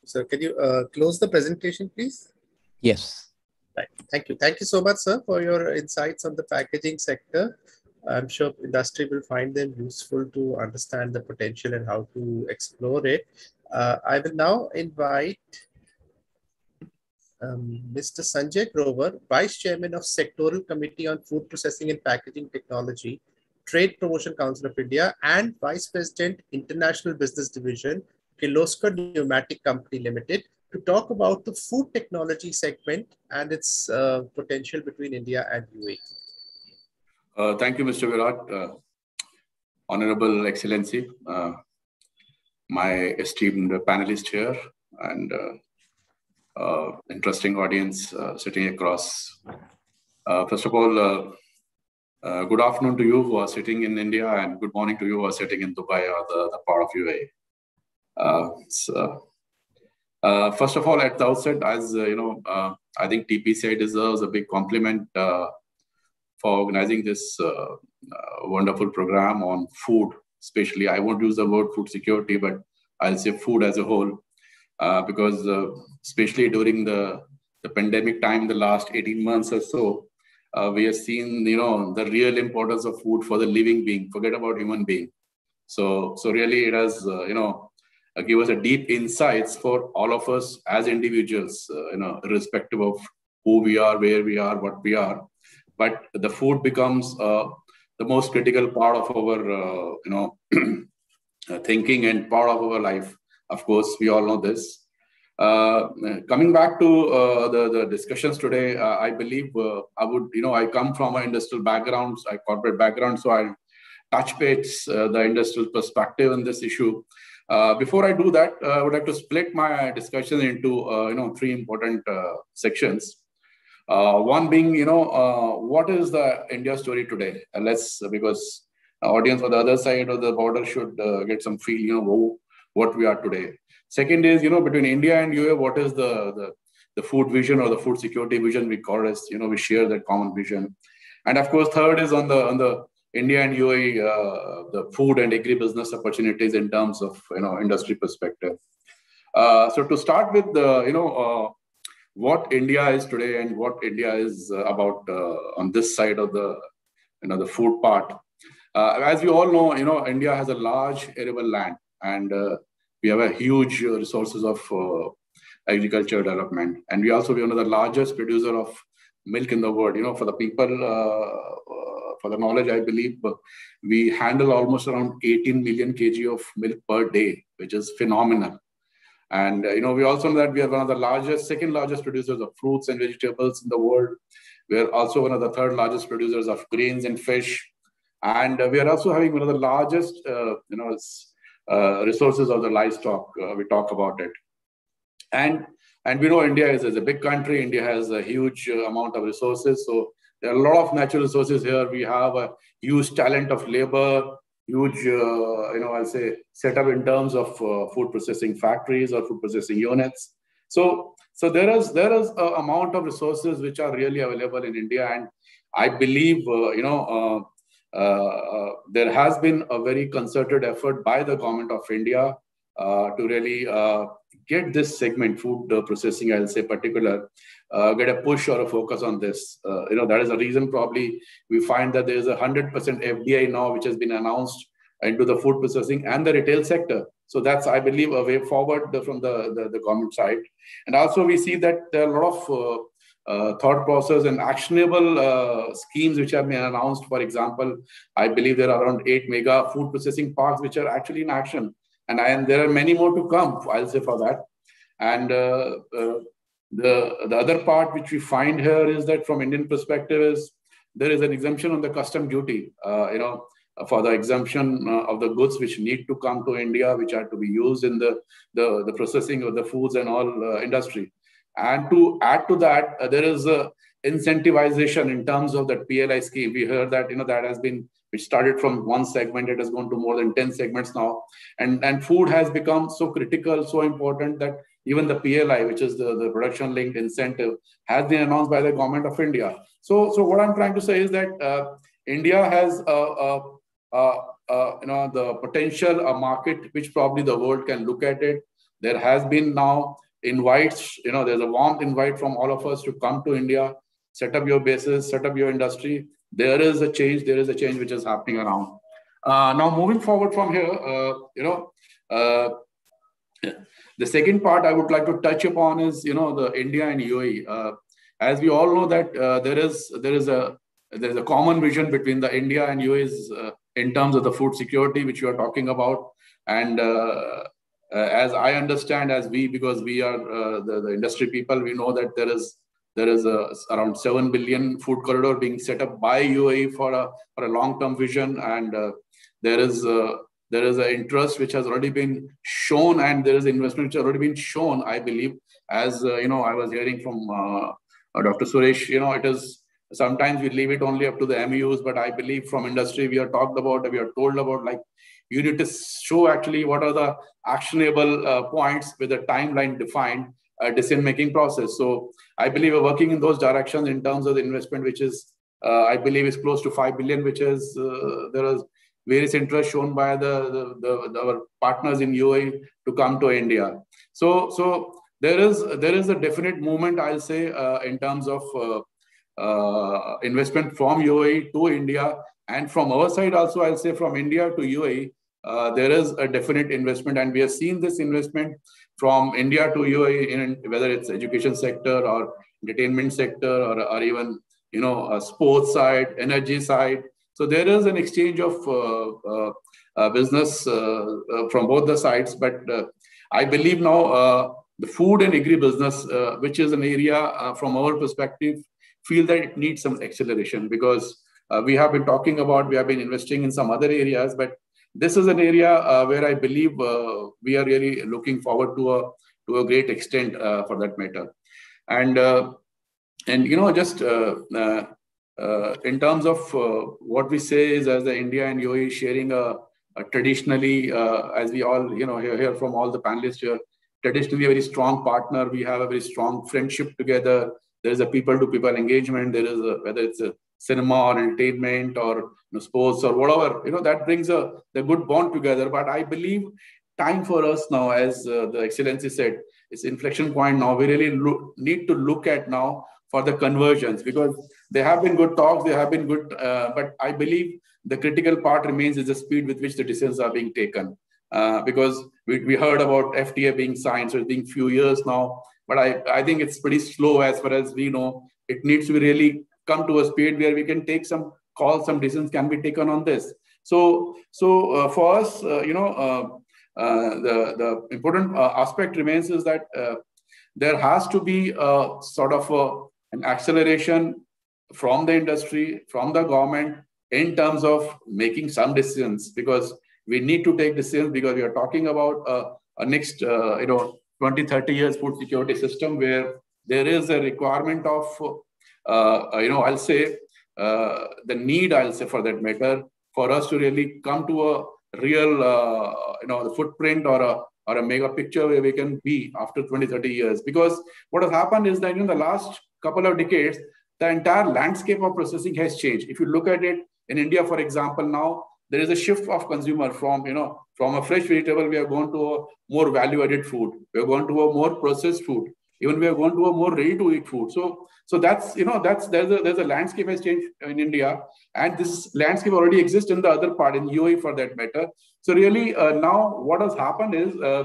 So can you uh, close the presentation, please? Yes. Right. Thank you. Thank you so much, sir, for your insights on the packaging sector. I'm sure industry will find them useful to understand the potential and how to explore it. Uh, I will now invite um, Mr. Sanjay Grover, Vice Chairman of Sectoral Committee on Food Processing and Packaging Technology, Trade Promotion Council of India, and Vice President, International Business Division, Kirloskar Pneumatic Company Limited, to talk about the food technology segment and its uh, potential between India and UAE. Uh, thank you, Mr. Virat. Uh, Honorable Excellency, uh, my esteemed panelist here, and uh, uh, interesting audience sitting across. first of all, good afternoon to you who are sitting in India, and good morning to you who are sitting in Dubai or the, the part of UAE. so, uh, first of all, at the outset, as uh, you know, uh, I think TPCI deserves a big compliment uh, for organizing this uh, uh, wonderful program on food. Especially, I won't use the word food security, but I'll say food as a whole, because especially during the the pandemic time, the last 18 months or so, we have seen you know the real importance of food for the living being. Forget about human being. So so really, it has you know uh, give us a deep insights for all of us as individuals, uh, you know, irrespective of who we are, where we are, what we are. But the food becomes uh, the most critical part of our, you know, (clears throat) thinking and part of our life. Of course, we all know this. Uh, coming back to uh, the, the discussions today, uh, I believe I would, you know, I come from an industrial background, I corporate background, so I touch base the industrial perspective in this issue. Uh, before I do that, uh, I would like to split my discussion into uh, you know three important uh, sections. Uh, one being you know uh, what is the India story today? let's because audience on the other side of the border should get some feel you know what we are today. Second is you know between India and UAE, what is the the the food vision or the food security vision we call as you know we share that common vision, and of course third is on the on the India and UAE, uh, the food and agri-business opportunities in terms of you know industry perspective. Uh, so to start with, the you know uh, what India is today and what India is uh, about uh, on this side of the you know the food part. Uh, as we all know, you know India has a large arable land and we have a huge resources of agriculture development, and we also be one of the largest producer of milk in the world. You know, for the people for the knowledge, I believe uh, we handle almost around 18 million kg of milk per day, which is phenomenal. And uh, you know, we also know that we are one of the largest, second largest producers of fruits and vegetables in the world. We are also one of the third largest producers of grains and fish, and uh, we are also having one of the largest, uh, you know, uh, resources of the livestock. Uh, we talk about it, and and we know India is, is a big country. India has a huge amount of resources, so there are a lot of natural resources here. We have a huge talent of labor, huge, uh, you know, I'll say setup in terms of uh, food processing factories or food processing units. So, so there is there is a amount of resources which are really available in India, and I believe, uh, you know, uh, uh, uh, Uh, uh, there has been a very concerted effort by the government of India uh, to really get this segment, food processing, I'll say particular, uh, get a push or a focus on this. Uh, you know, that is the reason probably we find that there is a 100% FDI now, which has been announced into the food processing and the retail sector. So that's, I believe, a way forward from the, the, the government side. And also we see that there are a lot of uh, thought process and actionable uh, schemes which have been announced. For example, I believe there are around eight mega food processing parks which are actually in action. And, I, and there are many more to come, I'll say for that. And uh, uh the, the other part which we find here is that from Indian perspective is there is an exemption on the custom duty, uh, you know, for the exemption uh, of the goods which need to come to India, which are to be used in the, the, the processing of the foods and all industry. And to add to that, uh, there is a incentivization in terms of that PLI scheme. We heard that, you know, that has been, which started from one segment, it has gone to more than 10 segments now. And, and food has become so critical, so important that even the PLI, which is the, the production linked incentive, has been announced by the government of India. So, so what I'm trying to say is that uh, India has a, a, a, a, you know the potential a market which probably the world can look at it. There has been now invites, you know, there's a warm invite from all of us to come to India, set up your bases, set up your industry. There is a change. There is a change which is happening around. Uh, now, moving forward from here, uh, you know, uh, the second part I would like to touch upon is, you know, the India and UAE. Uh, as we all know that uh, there is there is a there is a common vision between the India and UAE in terms of the food security, which you are talking about. And as I understand, as we, because we are the, the industry people, we know that there is there is a, around 7 billion food corridor being set up by UAE for a, for a long-term vision. And uh, there is uh, there is an interest which has already been shown and there is investment which has already been shown, I believe, as, uh, you know, I was hearing from uh, uh, Dr. Suresh, you know, it is sometimes we leave it only up to the MoUs, but I believe from industry, we are talked about, we are told about like, you need to show actually what are the actionable uh, points with a timeline defined uh, decision making process. So I believe we're working in those directions in terms of the investment, which is uh, I believe is close to five billion, which is uh, there is various interest shown by the, the, the, our partners in UAE to come to India. So so there is there is a definite movement I'll say uh, in terms of uh, investment from UAE to India and from our side also I'll say from India to UAE. Uh, there is a definite investment, and we have seen this investment from India to UAE, in whether it's education sector or entertainment sector or, or even you know sports side, energy side. So there is an exchange of uh, uh, uh, business uh, uh, from both the sides. But I believe now the food and agri business, which is an area from our perspective, feel that it needs some acceleration because Uh, we have been talking about, we have been investing in some other areas, but this is an area uh, where I believe uh, we are really looking forward to a to a great extent uh, for that matter, and uh, and you know just uh, in terms of what we say is as the India and UAE sharing a, a traditionally as we all you know hear, hear from all the panelists here traditionally a very strong partner. We have a very strong friendship together. There is a people to people engagement. There is a whether it's a cinema or entertainment or you know, sports or whatever, you know, that brings a the good bond together. But I believe time for us now, as uh, the excellency said, it's inflection point now. We really need to look at now for the conversions because there have been good talks, there have been good, uh, but I believe the critical part remains is the speed with which the decisions are being taken. Uh, because we, we heard about FTA being signed, so it's been few years now. But I, I think it's pretty slow as far as we know. It needs to be really come to a speed where we can take some calls, some decisions can be taken on this. So, so uh, for us, uh, you know, uh, uh the the important uh, aspect remains is that uh, there has to be a sort of a, an acceleration from the industry, from the government in terms of making some decisions because we need to take decisions because we are talking about a next, you know, 20, 30 years food security system where there is a requirement of uh, uh, Uh, uh, you know, I'll say uh, the need, I'll say for that matter, for us to really come to a real, uh, you know, the footprint or a or a mega picture where we can be after 20, 30 years. Because what has happened is that in the last couple of decades, the entire landscape of processing has changed. If you look at it in India, for example, now there is a shift of consumer from, you know, from a fresh vegetable, we are going to a more value-added food. We are going to a more processed food. Even we are going to a more ready-to-eat food. So so that's you know that's there's a there's a landscape has changed in India, and this landscape already exists in the other part in UAE for that matter. So really uh, now what has happened is uh,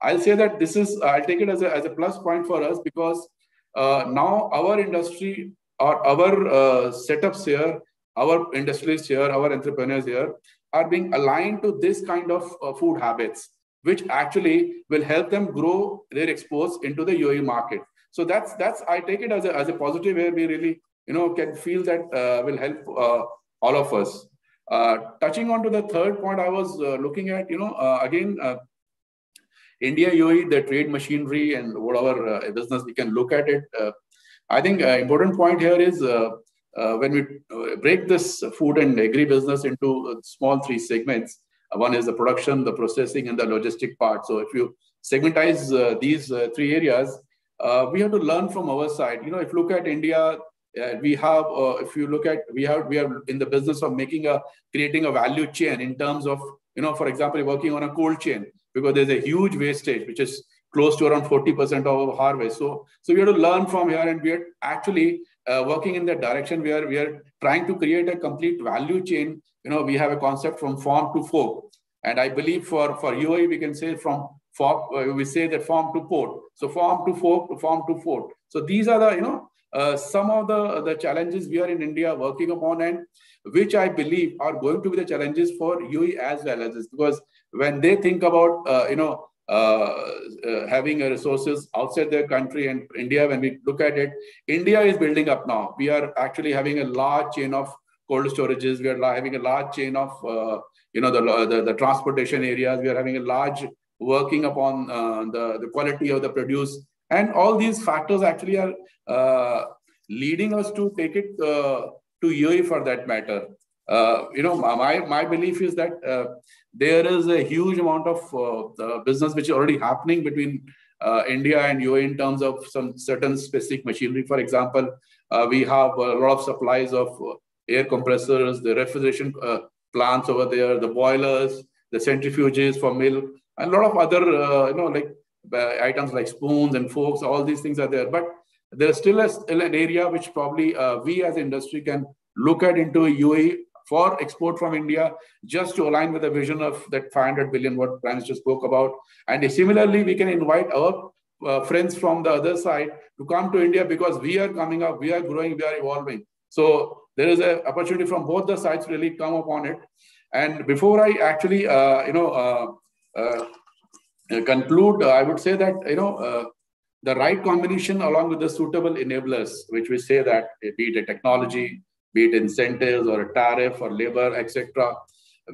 I'll say that this is I'll take it as a as a plus point for us because uh, now our industry or our uh, setups here, our industrialists here, our entrepreneurs here are being aligned to this kind of uh, food habits which actually will help them grow their exports into the UAE market. So that's that's I take it as a as a positive where we really you know can feel that uh, will help uh, all of us. Uh, touching on to the third point, I was uh, looking at you know uh, again. Uh, India UAE, the trade machinery and whatever business we can look at it. I think an important point here is when we break this food and agri business into small three segments, one is the production, the processing, and the logistic part. So if you segmentize uh, these uh, three areas, uh, we have to learn from our side. You know, if you look at India, uh, we have, uh, if you look at, we have, we are in the business of making a, creating a value chain in terms of, you know, for example, working on a cold chain because there's a huge wastage, which is close to around 40% of our harvest. So, so we have to learn from here and we are actually uh, working in that direction where we are trying to create a complete value chain. You know, we have a concept from farm to fork. And I believe for, for UAE, we can say from farm, uh, we say that farm to port. So farm to fork to farm to port. So these are the, you know, uh, some of the, the challenges we are in India working upon and which I believe are going to be the challenges for UAE as well as this. Because when they think about, uh, you know, uh, uh, having resources outside their country and India, when we look at it, India is building up now. We are actually having a large chain of cold storages. We are having a large chain of, uh, you know, the, the, the, transportation areas. We are having a large working upon uh, the, the quality of the produce. And all these factors actually are uh, leading us to take it uh, to UAE for that matter. you know, my, my belief is that there is a huge amount of uh, business which is already happening between uh, India and UAE in terms of some certain specific machinery. For example, uh, we have a lot of supplies of uh, air compressors, the refrigeration uh, plants over there, the boilers, the centrifuges for milk, and a lot of other, uh, you know, like items like spoons and forks. All these things are there, but there's still, a, an area which probably we as industry can look at into UAE for export from India, just to align with the vision of that 500 billion what Prime Minister spoke about. And similarly, we can invite our uh, friends from the other side to come to India because we are coming up, we are growing, we are evolving. So there is an opportunity from both the sides really come upon it. And before I actually, uh, you know, uh, uh conclude, I would say that, you know, uh, the right combination along with the suitable enablers, which we say that be it a technology, be it incentives or a tariff or labor, etc.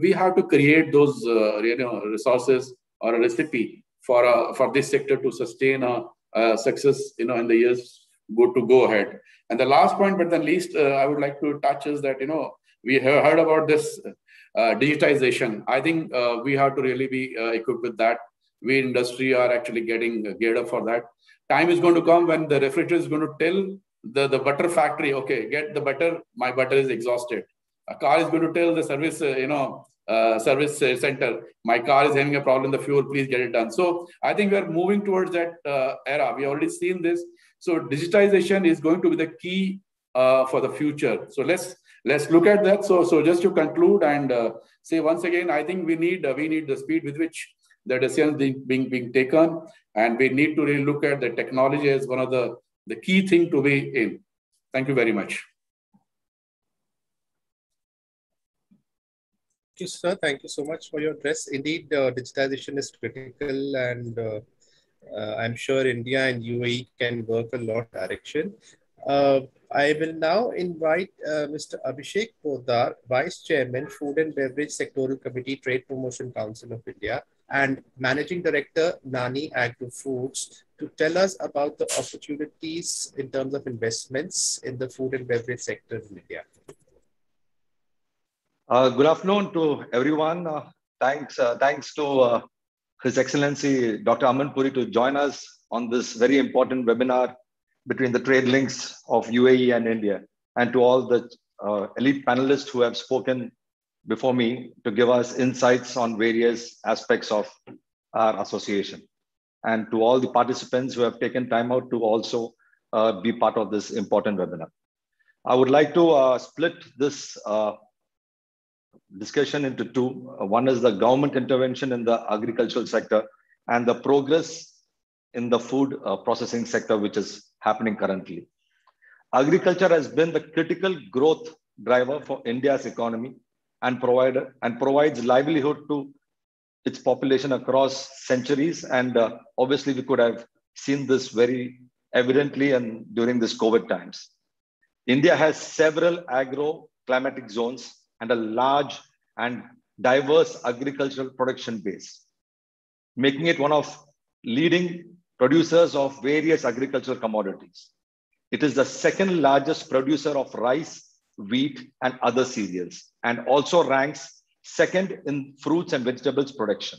We have to create those uh, you know, resources or a recipe for uh, for this sector to sustain a, a, success you know in the years go to go ahead. And the last point, but the least, uh, I would like to touch is that you know we have heard about this uh, digitization. I think uh, we have to really be uh, equipped with that. We industry are actually getting geared up for that. Time is going to come when the refrigerator is going to tell the, the butter factory, okay, get the butter, my butter is exhausted. A car is going to tell the service, uh, you know, uh, service uh, center, my car is having a problem, the fuel, please get it done. So I think we're moving towards that uh, era. We already seen this. So digitization is going to be the key uh, for the future. So let's let's look at that. So so just to conclude and uh, say once again, I think we need we need the speed with which the decisions being, being being taken, and we need to really look at the technology as one of the the key thing to be in. Thank you very much. Thank you, sir. Thank you so much for your address. Indeed, uh, digitization is critical, and uh, I'm sure India and UAE can work a lot direction. Uh, I will now invite uh, Mr. Abhishek Poddar, Vice Chairman, Food and Beverage Sectoral Committee, Trade Promotion Council of India, and Managing Director, Nani Agro Foods, to tell us about the opportunities in terms of investments in the food and beverage sector in India. Uh, good afternoon to everyone. Uh, thanks, uh, thanks to uh, His Excellency Dr. Aman Puri to join us on this very important webinar between the trade links of UAE and India, and to all the uh, elite panelists who have spoken before me to give us insights on various aspects of our association and to all the participants who have taken time out to also uh, be part of this important webinar. I would like to uh, split this uh, discussion into two. One is the government intervention in the agricultural sector and the progress in the food uh, processing sector, which is happening currently. Agriculture has been the critical growth driver for India's economy and, provider, and provides livelihood to its population across centuries. And uh, obviously, we could have seen this very evidently and during this COVID times. India has several agro-climatic zones and a large and diverse agricultural production base, making it one of leading producers of various agricultural commodities. It is the second largest producer of rice, wheat, and other cereals, and also ranks Second, in fruits and vegetables production.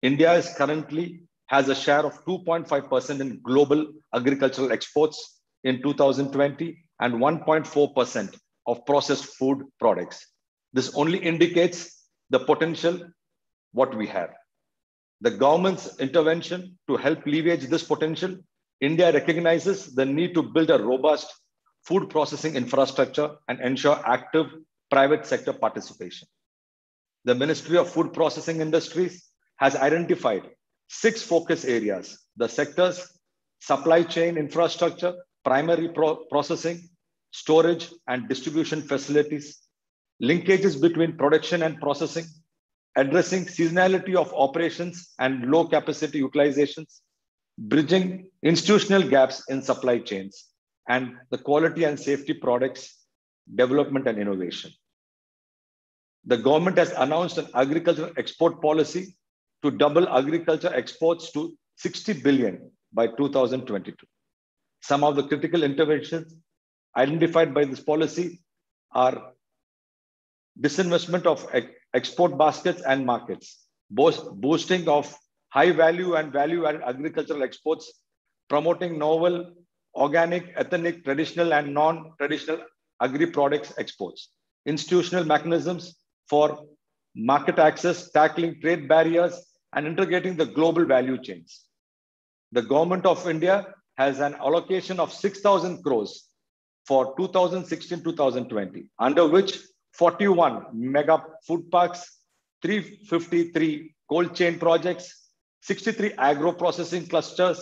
India is currently has a share of 2.5% in global agricultural exports in 2020 and 1.4% of processed food products. This only indicates the potential what we have. the government's intervention to help leverage this potential, India recognizes the need to build a robust food processing infrastructure and ensure active private sector participation. The Ministry of Food Processing Industries has identified six focus areas, the sectors, supply chain infrastructure, primary pro processing, storage and distribution facilities, linkages between production and processing, addressing seasonality of operations and low capacity utilizations, bridging institutional gaps in supply chains, and the quality and safety products development and innovation. The government has announced an agricultural export policy to double agriculture exports to 60 billion by 2022. Some of the critical interventions identified by this policy are disinvestment of export baskets and markets, boosting of high value and value added agricultural exports, promoting novel organic, ethnic, traditional, and non traditional agri products exports, institutional mechanisms for market access, tackling trade barriers, and integrating the global value chains. The government of India has an allocation of 6,000 crores for 2016-2020, under which 41 mega food parks, 353 cold chain projects, 63 agro processing clusters,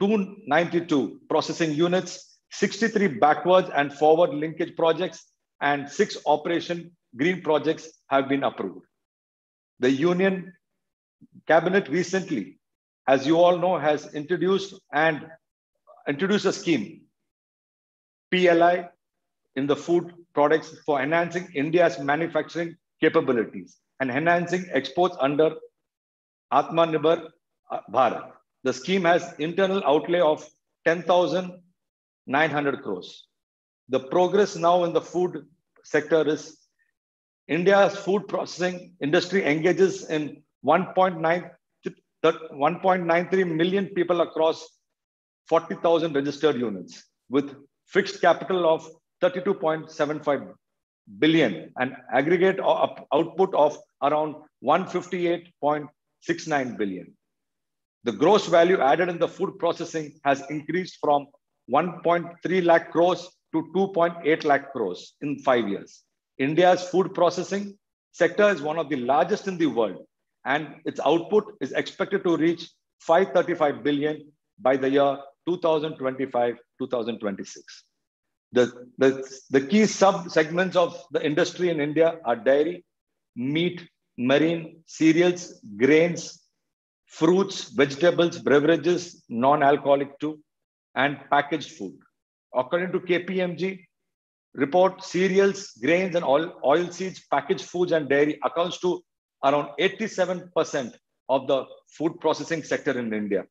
292 processing units, 63 backwards and forward linkage projects, and six operation green projects have been approved. The Union Cabinet recently, as you all know, has introduced and introduced a scheme, PLI, in the food products for enhancing India's manufacturing capabilities and enhancing exports under Atmanirbhar uh, Bharat. The scheme has internal outlay of 10,900 crores. The progress now in the food sector is India's food processing industry engages in 1.93 million people across 40,000 registered units with fixed capital of 32.75 billion and aggregate output of around 158.69 billion. The gross value added in the food processing has increased from 1.3 lakh crores to 2.8 lakh crores in five years. India's food processing sector is one of the largest in the world, and its output is expected to reach 535 billion by the year 2025 2026. The, the, the key sub segments of the industry in India are dairy, meat, marine, cereals, grains, fruits, vegetables, beverages, non-alcoholic too, and packaged food. According to KPMG report, cereals, grains, and oil, oil seeds, packaged foods, and dairy accounts to around 87% of the food processing sector in India.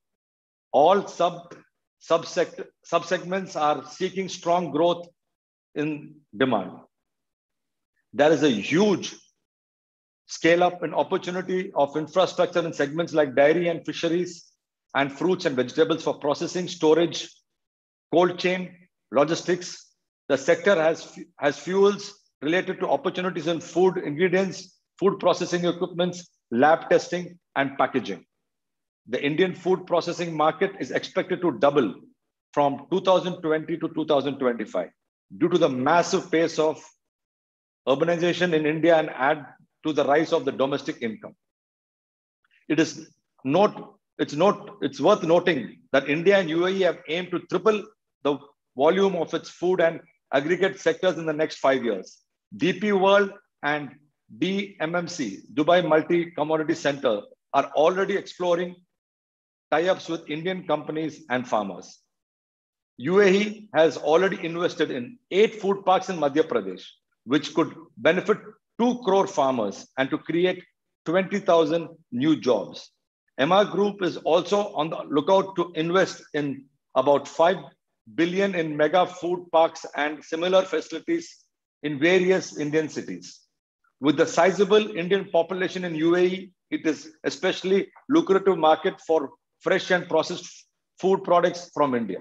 All sub subsegments are seeking strong growth in demand. There is a huge scale up and opportunity of infrastructure in segments like dairy and fisheries and fruits and vegetables for processing, storage, cold chain, logistics. The sector has, has fuels related to opportunities in food ingredients, food processing equipments, lab testing, and packaging. The Indian food processing market is expected to double from 2020 to 2025 due to the massive pace of urbanization in India and add to the rise of the domestic income. It is not, it's not, it's worth noting that India and UAE have aimed to triple the volume of its food and aggregate sectors in the next five years. DP World and DMCC, Dubai Multi Commodity Center, are already exploring tie-ups with Indian companies and farmers. UAE has already invested in eight food parks in Madhya Pradesh, which could benefit 2 crore farmers and to create 20,000 new jobs. Emaar Group is also on the lookout to invest in about 5 billion in mega food parks and similar facilities in various Indian cities. With the sizable Indian population in UAE, it is especially lucrative market for fresh and processed food products from India.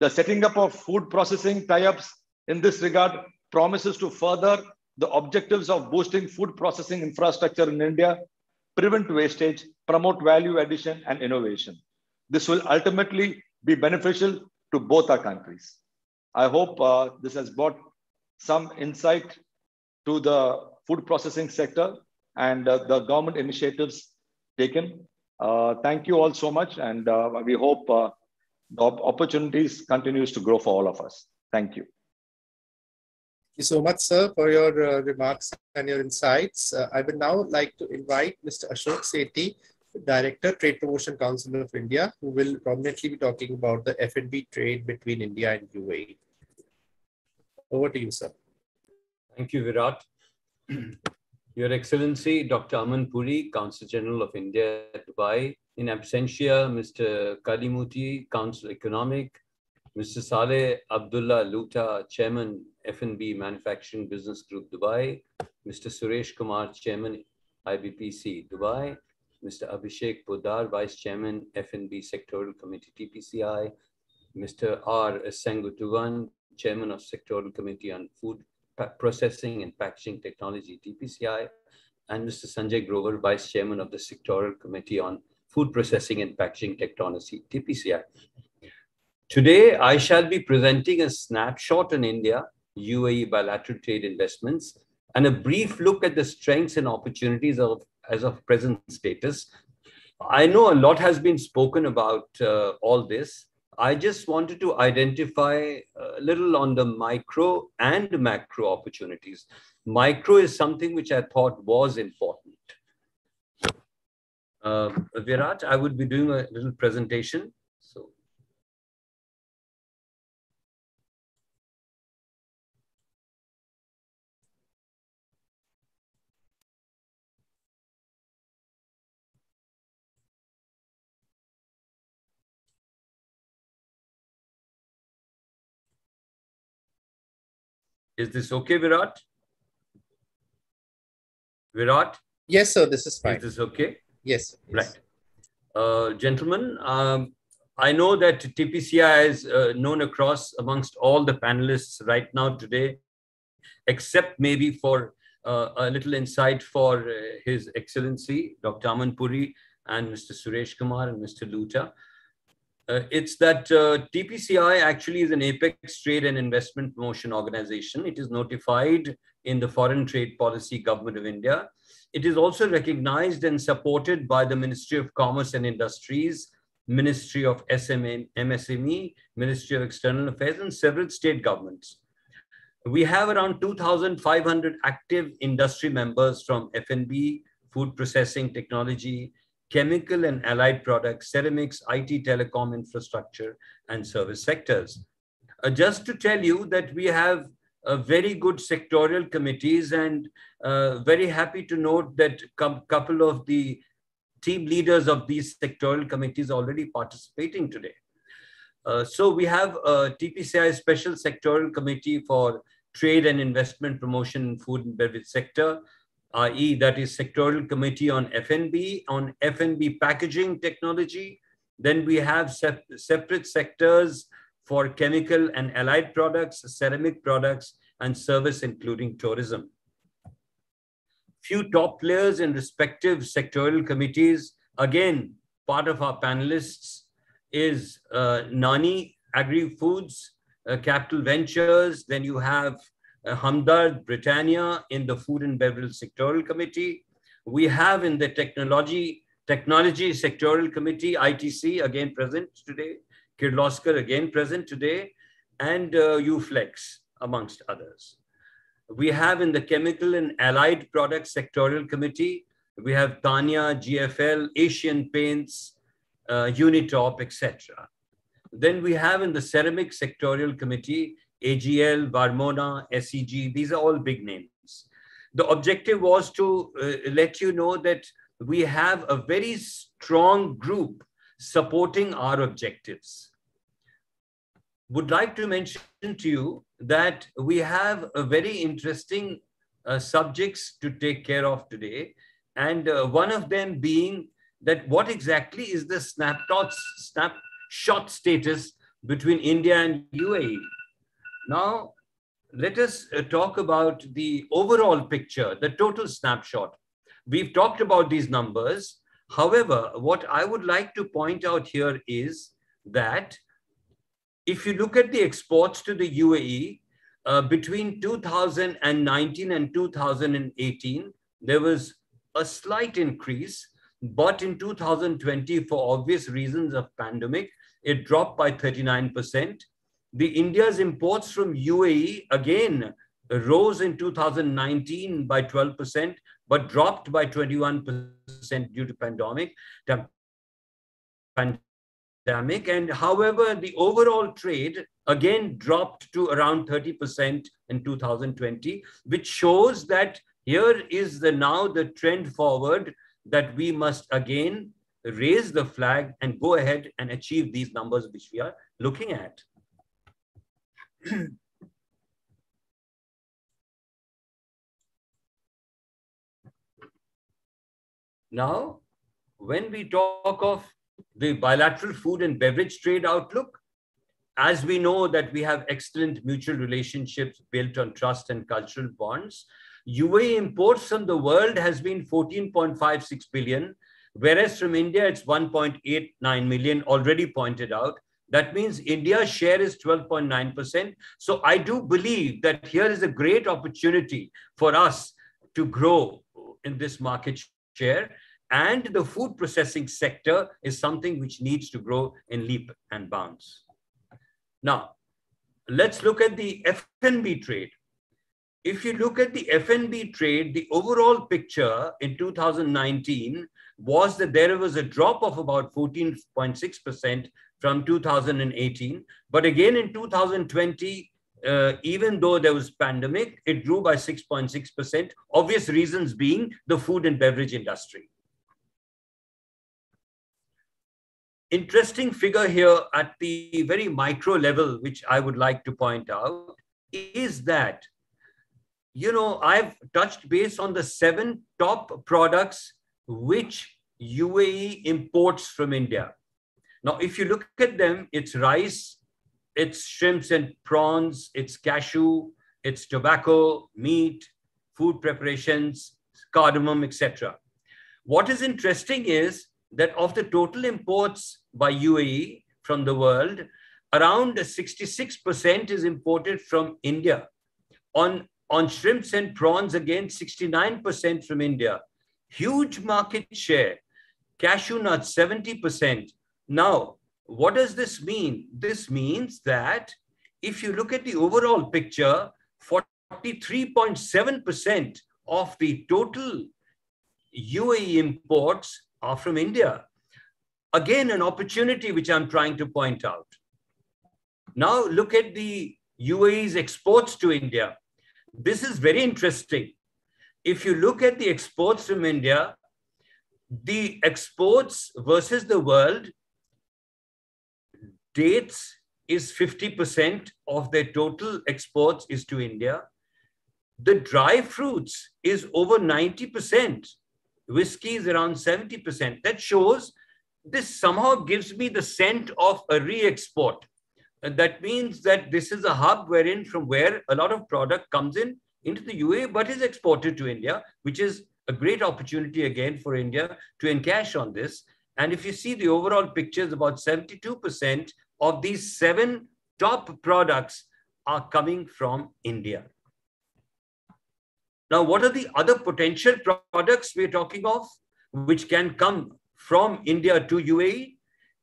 The setting up of food processing tie-ups in this regard promises to further the objectives of boosting food processing infrastructure in India, prevent wastage, promote value addition and innovation. This will ultimately be beneficial to both our countries. I hope uh, this has brought some insight to the food processing sector and uh, the government initiatives taken. Uh, thank you all so much, and uh, we hope uh, the opportunities continues to grow for all of us. Thank you. Thank you so much, sir, for your uh, remarks and your insights. Uh, I would now like to invite Mr. Ashok Sethi, Director, Trade Promotion Council of India, who will prominently be talking about the F&B trade between India and UAE. Over to you, sir. Thank you, Virat. (clears throat) Your Excellency, Dr. Aman Puri, Consul General of India, Dubai. In absentia, Mr. Kalimuti, Council Economic. Mr. Saleh Abdullah Lootah, Chairman, F&B Manufacturing Business Group, Dubai. Mr. Suresh Kumar, Chairman, IBPC, Dubai. Mr. Abhishek Poddar, Vice Chairman, F&B Sectoral Committee, TPCI. Mr. R. Senguttuvan, Chairman of Sectoral Committee on Food Processing and Packaging Technology, TPCI, and Mr. Sanjay Grover, Vice Chairman of the Sectoral Committee on Food Processing and Packaging Technology, TPCI. Today, I shall be presenting a snapshot on India, UAE bilateral trade investments, and a brief look at the strengths and opportunities of as of present status. I know a lot has been spoken about uh, all this, I just wanted to identify a little on the micro and macro opportunities. Micro is something which I thought was important. Uh, Virat, I would be doing a little presentation. Is this okay, Virat? Virat? Yes, sir. This is fine. Is this okay? Yes. Right. Uh, gentlemen, um, I know that TPCI is uh, known across amongst all the panelists right now today, except maybe for uh, a little insight for uh, His Excellency, Dr. Aman Puri and Mr. Suresh Kumar and Mr. Lootah. Uh, it's that uh, TPCI actually is an apex trade and investment promotion organization. It is notified in the Foreign Trade Policy Government of India. It is also recognized and supported by the Ministry of Commerce and Industries, Ministry of SMA, MSME, Ministry of External Affairs, and several state governments. We have around 2,500 active industry members from F&B, food processing technology, chemical and allied products, ceramics, IT, telecom infrastructure, and service sectors. Uh, just to tell you that we have very good sectorial committees and uh, very happy to note that a couple of the team leaders of these sectorial committees already participating today. Uh, so we have a TPCI Special Sectorial Committee for Trade and Investment Promotion in Food and Beverage Sector, i.e. that is sectoral committee on FNB, on FNB packaging technology. Then we have sep separate sectors for chemical and allied products, ceramic products, and service, including tourism. Few top players in respective sectorial committees, again, part of our panelists is uh, Nani Agri-Foods, uh, Capital Ventures, then you have Hamdard Britannia in the Food and Beverage Sectoral Committee. We have in the Technology Technology Sectoral Committee, ITC, again present today, Kirloskar again present today, and uh, UFlex, amongst others. We have in the Chemical and Allied Products Sectoral Committee, we have Tanya, GFL, Asian Paints, uh, Unitop, etc. Then we have in the Ceramic Sectorial Committee, AGL, Varmora, SEG, these are all big names. The objective was to uh, let you know that we have a very strong group supporting our objectives. Would like to mention to you that we have a very interesting uh, subjects to take care of today. And uh, one of them being that what exactly is the snapshot, snapshot status between India and UAE? Now, let us uh, talk about the overall picture, the total snapshot. We've talked about these numbers. However, what I would like to point out here is that if you look at the exports to the UAE, uh, between 2019 and 2018, there was a slight increase, but in 2020, for obvious reasons of pandemic, it dropped by 39%. The India's imports from UAE again rose in 2019 by 12%, but dropped by 21% due to pandemic. Pandemic, and however, the overall trade again dropped to around 30% in 2020, which shows that here is the now the trend forward that we must again raise the flag and go ahead and achieve these numbers which we are looking at. (clears throat) now, when we talk of the bilateral food and beverage trade outlook, as we know that we have excellent mutual relationships built on trust and cultural bonds, UAE imports from the world has been 14.56 billion, whereas from India it's 1.89 million, already pointed out. That means India's share is 12.9%. So I do believe that here is a great opportunity for us to grow in this market share. And the food processing sector is something which needs to grow in leap and bounds. Now, let's look at the F&B trade. If you look at the F&B trade, the overall picture in 2019 was that there was a drop of about 14.6% from 2018. But again, in 2020, uh, even though there was pandemic, it grew by 6.6%, obvious reasons being the food and beverage industry. interesting figure here at the very micro level, which I would like to point out, is that, you know, I've touched base on the seven top products which UAE imports from India. Now, if you look at them, it's rice, it's shrimps and prawns, it's cashew, it's tobacco, meat, food preparations, cardamom, etc. What is interesting is that of the total imports by UAE from the world, around 66% is imported from India. On, on shrimps and prawns, again, 69% from India. Huge market share. Cashew nuts, 70%. Now, what does this mean? This means that if you look at the overall picture, 43.7% of the total UAE imports are from India. Again, an opportunity which I'm trying to point out. Now look at the UAE's exports to India. This is very interesting. If you look at the exports from India, the exports versus the world, dates is 50% of their total exports is to India. The dry fruits is over 90% whiskey is around 70%. That shows this somehow gives me the scent of a re-export. And that means that this is a hub wherein from where a lot of product comes in into the UAE, but is exported to India, which is a great opportunity again for India to encash on this. And if you see the overall pictures, about 72% of these seven top products are coming from India. Now, what are the other potential products we're talking of, which can come from India to UAE?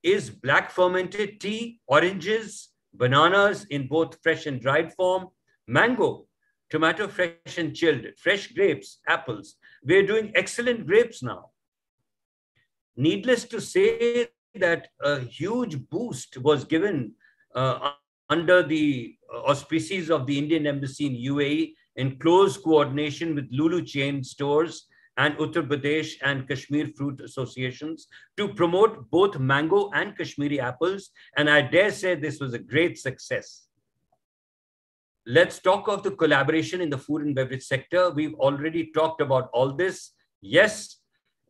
Is black fermented tea, oranges, bananas in both fresh and dried form, mango, tomato fresh and chilled, fresh grapes, apples. We're doing excellent grapes now. Needless to say that a huge boost was given uh, under the auspices of the Indian Embassy in UAE in close coordination with Lulu chain stores and Uttar Pradesh and Kashmir fruit associations to promote both mango and Kashmiri apples. And I dare say this was a great success. Let's talk of the collaboration in the food and beverage sector. We've already talked about all this. Yes,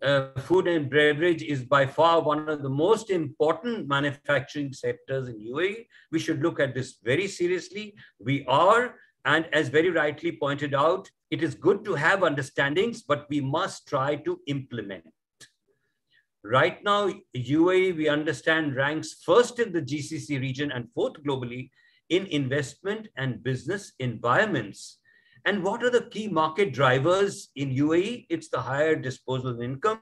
uh, food and beverage is by far one of the most important manufacturing sectors in UAE. We should look at this very seriously. We are and as very rightly pointed out, it is good to have understandings, but we must try to implement. Right now, UAE, we understand, ranks first in the GCC region and fourth globally in investment and business environments. And what are the key market drivers in UAE? It's the higher disposable income,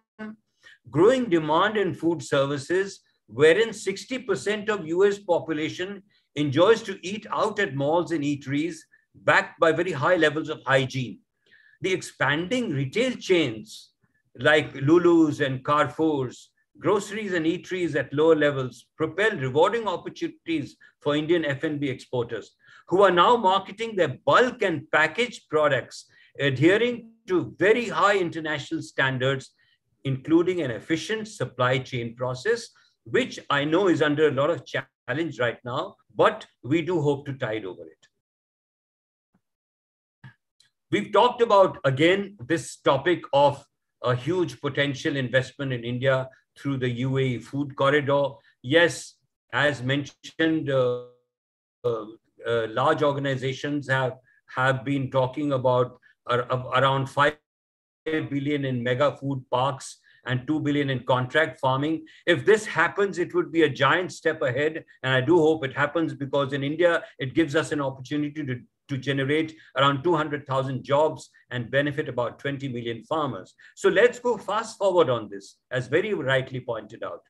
growing demand in food services, wherein 60% of US population enjoys to eat out at malls and eateries, backed by very high levels of hygiene. The expanding retail chains like Lulu's and Carrefour's, groceries and eateries at lower levels propel rewarding opportunities for Indian F&B exporters who are now marketing their bulk and packaged products adhering to very high international standards, including an efficient supply chain process, which I know is under a lot of challenge right now, but we do hope to tide over it. We've talked about, again, this topic of a huge potential investment in India through the UAE food corridor. Yes, as mentioned, uh, uh, uh, large organizations have, have been talking about around 5 billion in mega food parks and 2 billion in contract farming. If this happens, it would be a giant step ahead. And I do hope it happens because in India, it gives us an opportunity to to generate around 200,000 jobs and benefit about 20 million farmers. So let's go fast forward on this, as very rightly pointed out.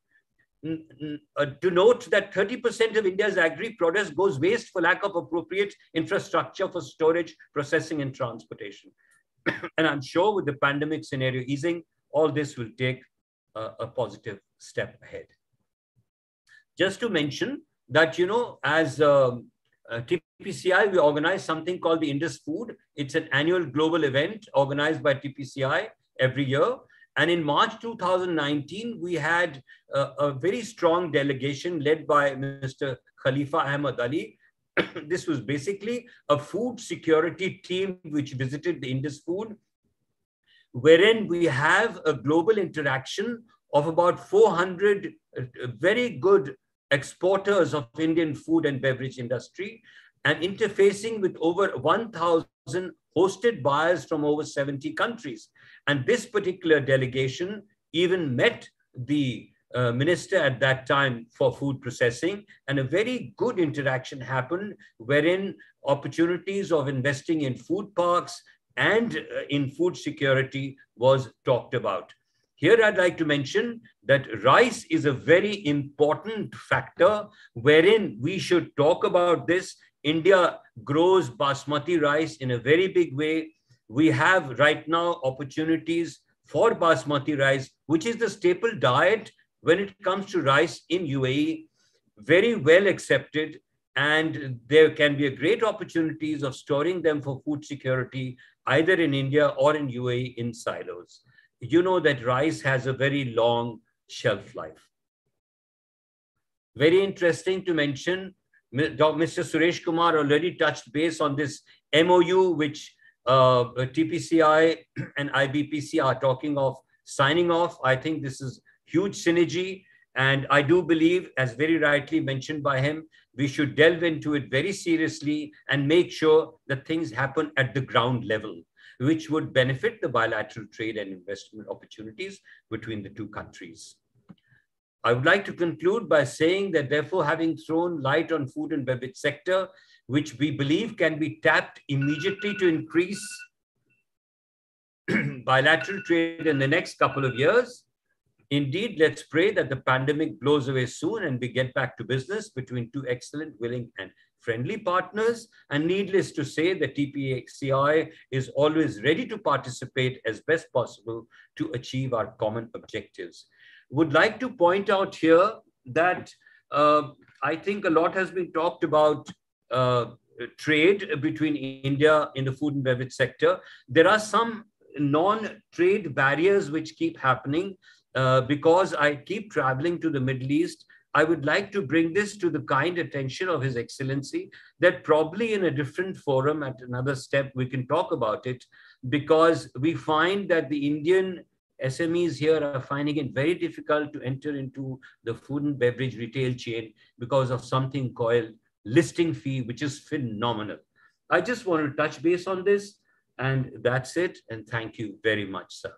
Uh, to note that 30% of India's agri produce goes waste for lack of appropriate infrastructure for storage, processing, and transportation. (coughs) and I'm sure with the pandemic scenario easing, all this will take uh, a positive step ahead. Just to mention that, you know, as um, uh, TPCI, we organize something called the Indus Food. It's an annual global event organized by TPCI every year. And in March 2019, we had a, a very strong delegation led by Mr. Khalifa Ahmad Ali. (clears throat) this was basically a food security team which visited the Indus Food, wherein we have a global interaction of about 400 uh, very good exporters of Indian food and beverage industry and interfacing with over 1,000 hosted buyers from over 70 countries. And this particular delegation even met the uh, minister at that time for food processing, and a very good interaction happened wherein opportunities of investing in food parks and uh, in food security was talked about. Here I'd like to mention that rice is a very important factor wherein we should talk about this. India grows basmati rice in a very big way. We have right now opportunities for basmati rice, which is the staple diet when it comes to rice in UAE, very well accepted. And there can be a great opportunities of storing them for food security, either in India or in UAE in silos you know that rice has a very long shelf life. Very interesting to mention, Mr. Suresh Kumar already touched base on this MOU, which uh, TPCI and IBPC are talking of signing off. I think this is huge synergy. And I do believe, as very rightly mentioned by him, we should delve into it very seriously and make sure that things happen at the ground level which would benefit the bilateral trade and investment opportunities between the two countries. I would like to conclude by saying that therefore having thrown light on food and beverage sector, which we believe can be tapped immediately to increase (clears throat) bilateral trade in the next couple of years. Indeed, let's pray that the pandemic blows away soon and we get back to business between two excellent, willing, and friendly partners. And needless to say, the TPCI is always ready to participate as best possible to achieve our common objectives. Would like to point out here that uh, I think a lot has been talked about trade between India in the food and beverage sector. There are some non-trade barriers which keep happening uh, because I keep traveling to the Middle East I would like to bring this to the kind attention of His Excellency that probably in a different forum at another step we can talk about it because we find that the Indian SMEs here are finding it very difficult to enter into the food and beverage retail chain because of something called listing fee, which is phenomenal. I just want to touch base on this, and that's it. And thank you very much, sir.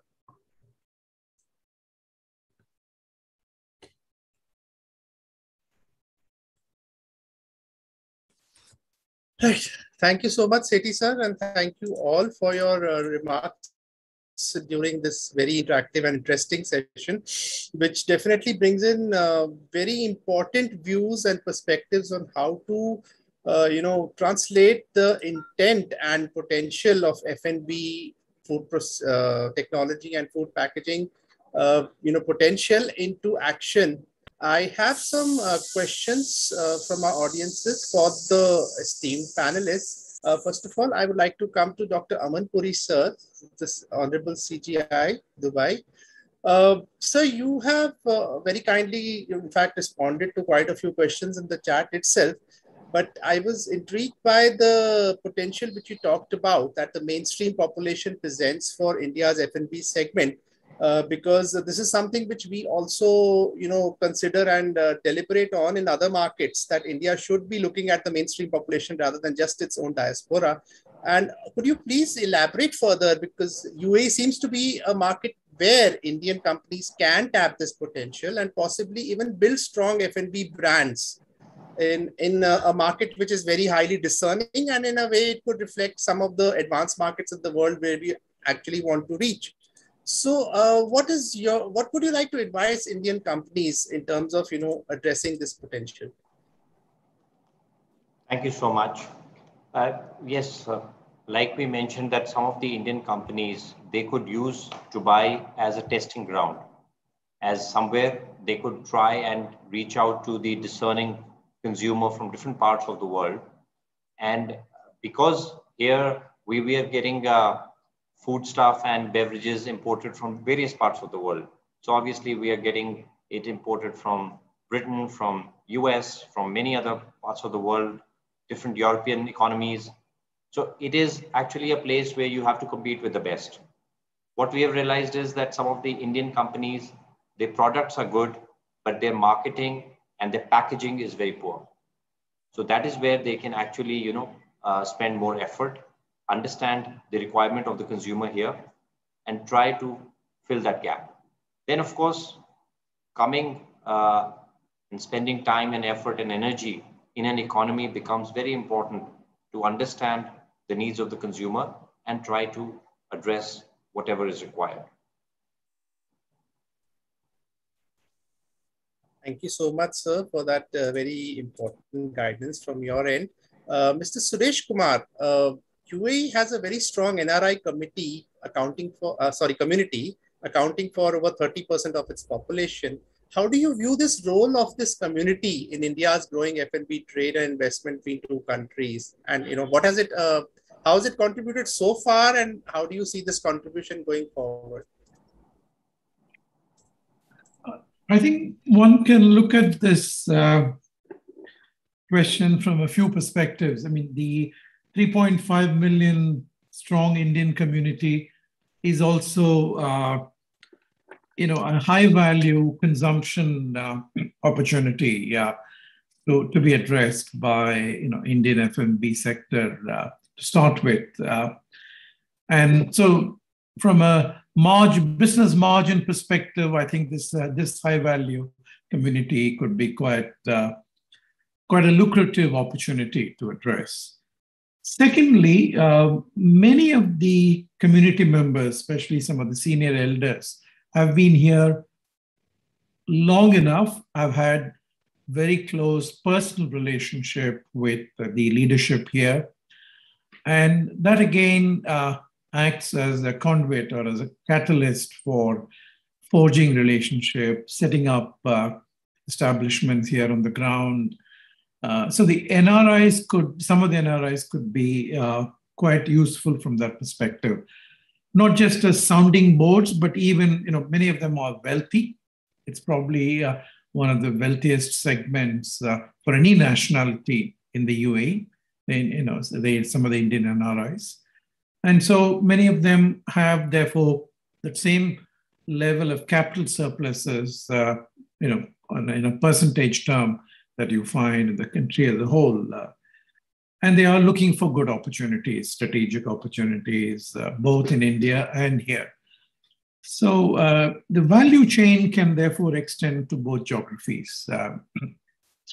Right. Thank you so much, Sethi sir, and thank you all for your uh, remarks during this very interactive and interesting session, which definitely brings in uh, very important views and perspectives on how to, uh, you know, translate the intent and potential of FNB food uh, technology and food packaging, uh, you know, potential into action. I have some uh, questions uh, from our audiences for the esteemed panelists. Uh, first of all, I would like to come to Dr. Aman Puri, sir, this Honorable CGI, Dubai. Uh, sir, you have uh, very kindly, in fact, responded to quite a few questions in the chat itself. But I was intrigued by the potential which you talked about that the mainstream population presents for India's F&B segment uh, because this is something which we also you know consider and uh, deliberate on in other markets that india should be looking at the mainstream population rather than just its own diaspora. And could you please elaborate further? Because uae seems to be a market where indian companies can tap this potential and possibly even build strong f&b brands in, in a, a, market which is very highly discerning and in a way it could reflect some of the advanced markets of the world where we actually want to reach so, uh, what is your what would you like to advise Indian companies in terms of you know addressing this potential? Thank you so much. Uh, yes, uh, like we mentioned that some of the Indian companies they could use Dubai as a testing ground, as somewhere they could try and reach out to the discerning consumer from different parts of the world, and because here we were getting uh, foodstuff and beverages imported from various parts of the world. So obviously we are getting it imported from Britain, from US, from many other parts of the world, different European economies. So it is actually a place where you have to compete with the best. What we have realized is that some of the Indian companies, their products are good, but their marketing and their packaging is very poor. So that is where they can actually, you know, uh, spend more effort understand the requirement of the consumer here and try to fill that gap. Then, of course, coming uh, and spending time and effort and energy in an economy becomes very important to understand the needs of the consumer and try to address whatever is required. Thank you so much, sir, for that uh, very important guidance from your end. Uh, Mr. Suresh Kumar, uh, UAE has a very strong NRI committee accounting for, uh, sorry, community accounting for over 30% of its population. How do you view this role of this community in India's growing F&B trade and investment between two countries? And you know, what has it, uh, how has it contributed so far, and how do you see this contribution going forward? I think one can look at this uh, question from a few perspectives. I mean, the 3.5 million strong Indian community is also, uh, you know, a high value consumption uh, opportunity yeah, to, to be addressed by, you know, Indian F&B sector uh, to start with. Uh, and so from a margin, business margin perspective, I think this, uh, this high value community could be quite, uh, quite a lucrative opportunity to address. Secondly, uh, many of the community members, especially some of the senior elders, have been here long enough. I've had very close personal relationship with the leadership here. And that again uh, acts as a conduit or as a catalyst for forging relationships, setting up uh, establishments here on the ground, uh, so the NRIs could, some of the NRIs could be uh, quite useful from that perspective. Not just as sounding boards, but even, you know, many of them are wealthy. It's probably uh, one of the wealthiest segments uh, for any nationality in the UAE. They, you know, they, some of the Indian NRIs. And so many of them have, therefore, the same level of capital surpluses, uh, you know, on, in a percentage term that you find in the country as a whole. And they are looking for good opportunities, strategic opportunities, uh, both in India and here. So uh, the value chain can therefore extend to both geographies uh, (clears throat)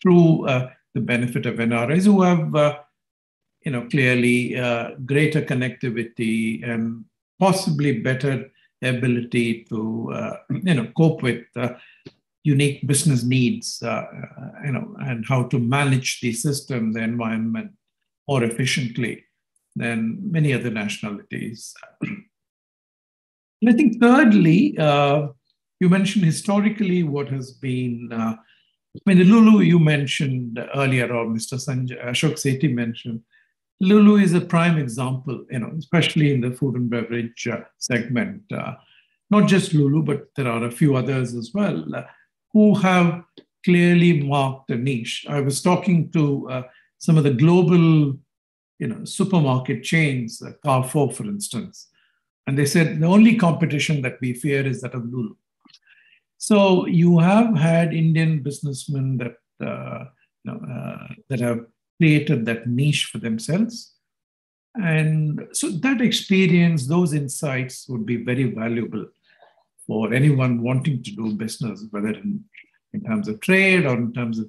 through uh, the benefit of NRIs who have, uh, you know, clearly uh, greater connectivity and possibly better ability to, (clears throat) you know, cope with unique business needs, uh, you know, and how to manage the system, the environment more efficiently than many other nationalities. and I think thirdly, uh, you mentioned historically what has been, uh, I mean, Lulu you mentioned earlier, or Mr. Sanjay, Ashok Sethi mentioned, Lulu is a prime example, you know, especially in the food and beverage uh, segment. Uh, not just Lulu, but there are a few others as well uh, who have clearly marked a niche. I was talking to uh, some of the global, you know, supermarket chains, uh, Carrefour, for instance, and they said the only competition that we fear is that of Lulu. So you have had Indian businessmen that uh, you know, that have created that niche for themselves. And so that experience, those insights would be very valuable for anyone wanting to do business, whether in, in terms of trade or in terms of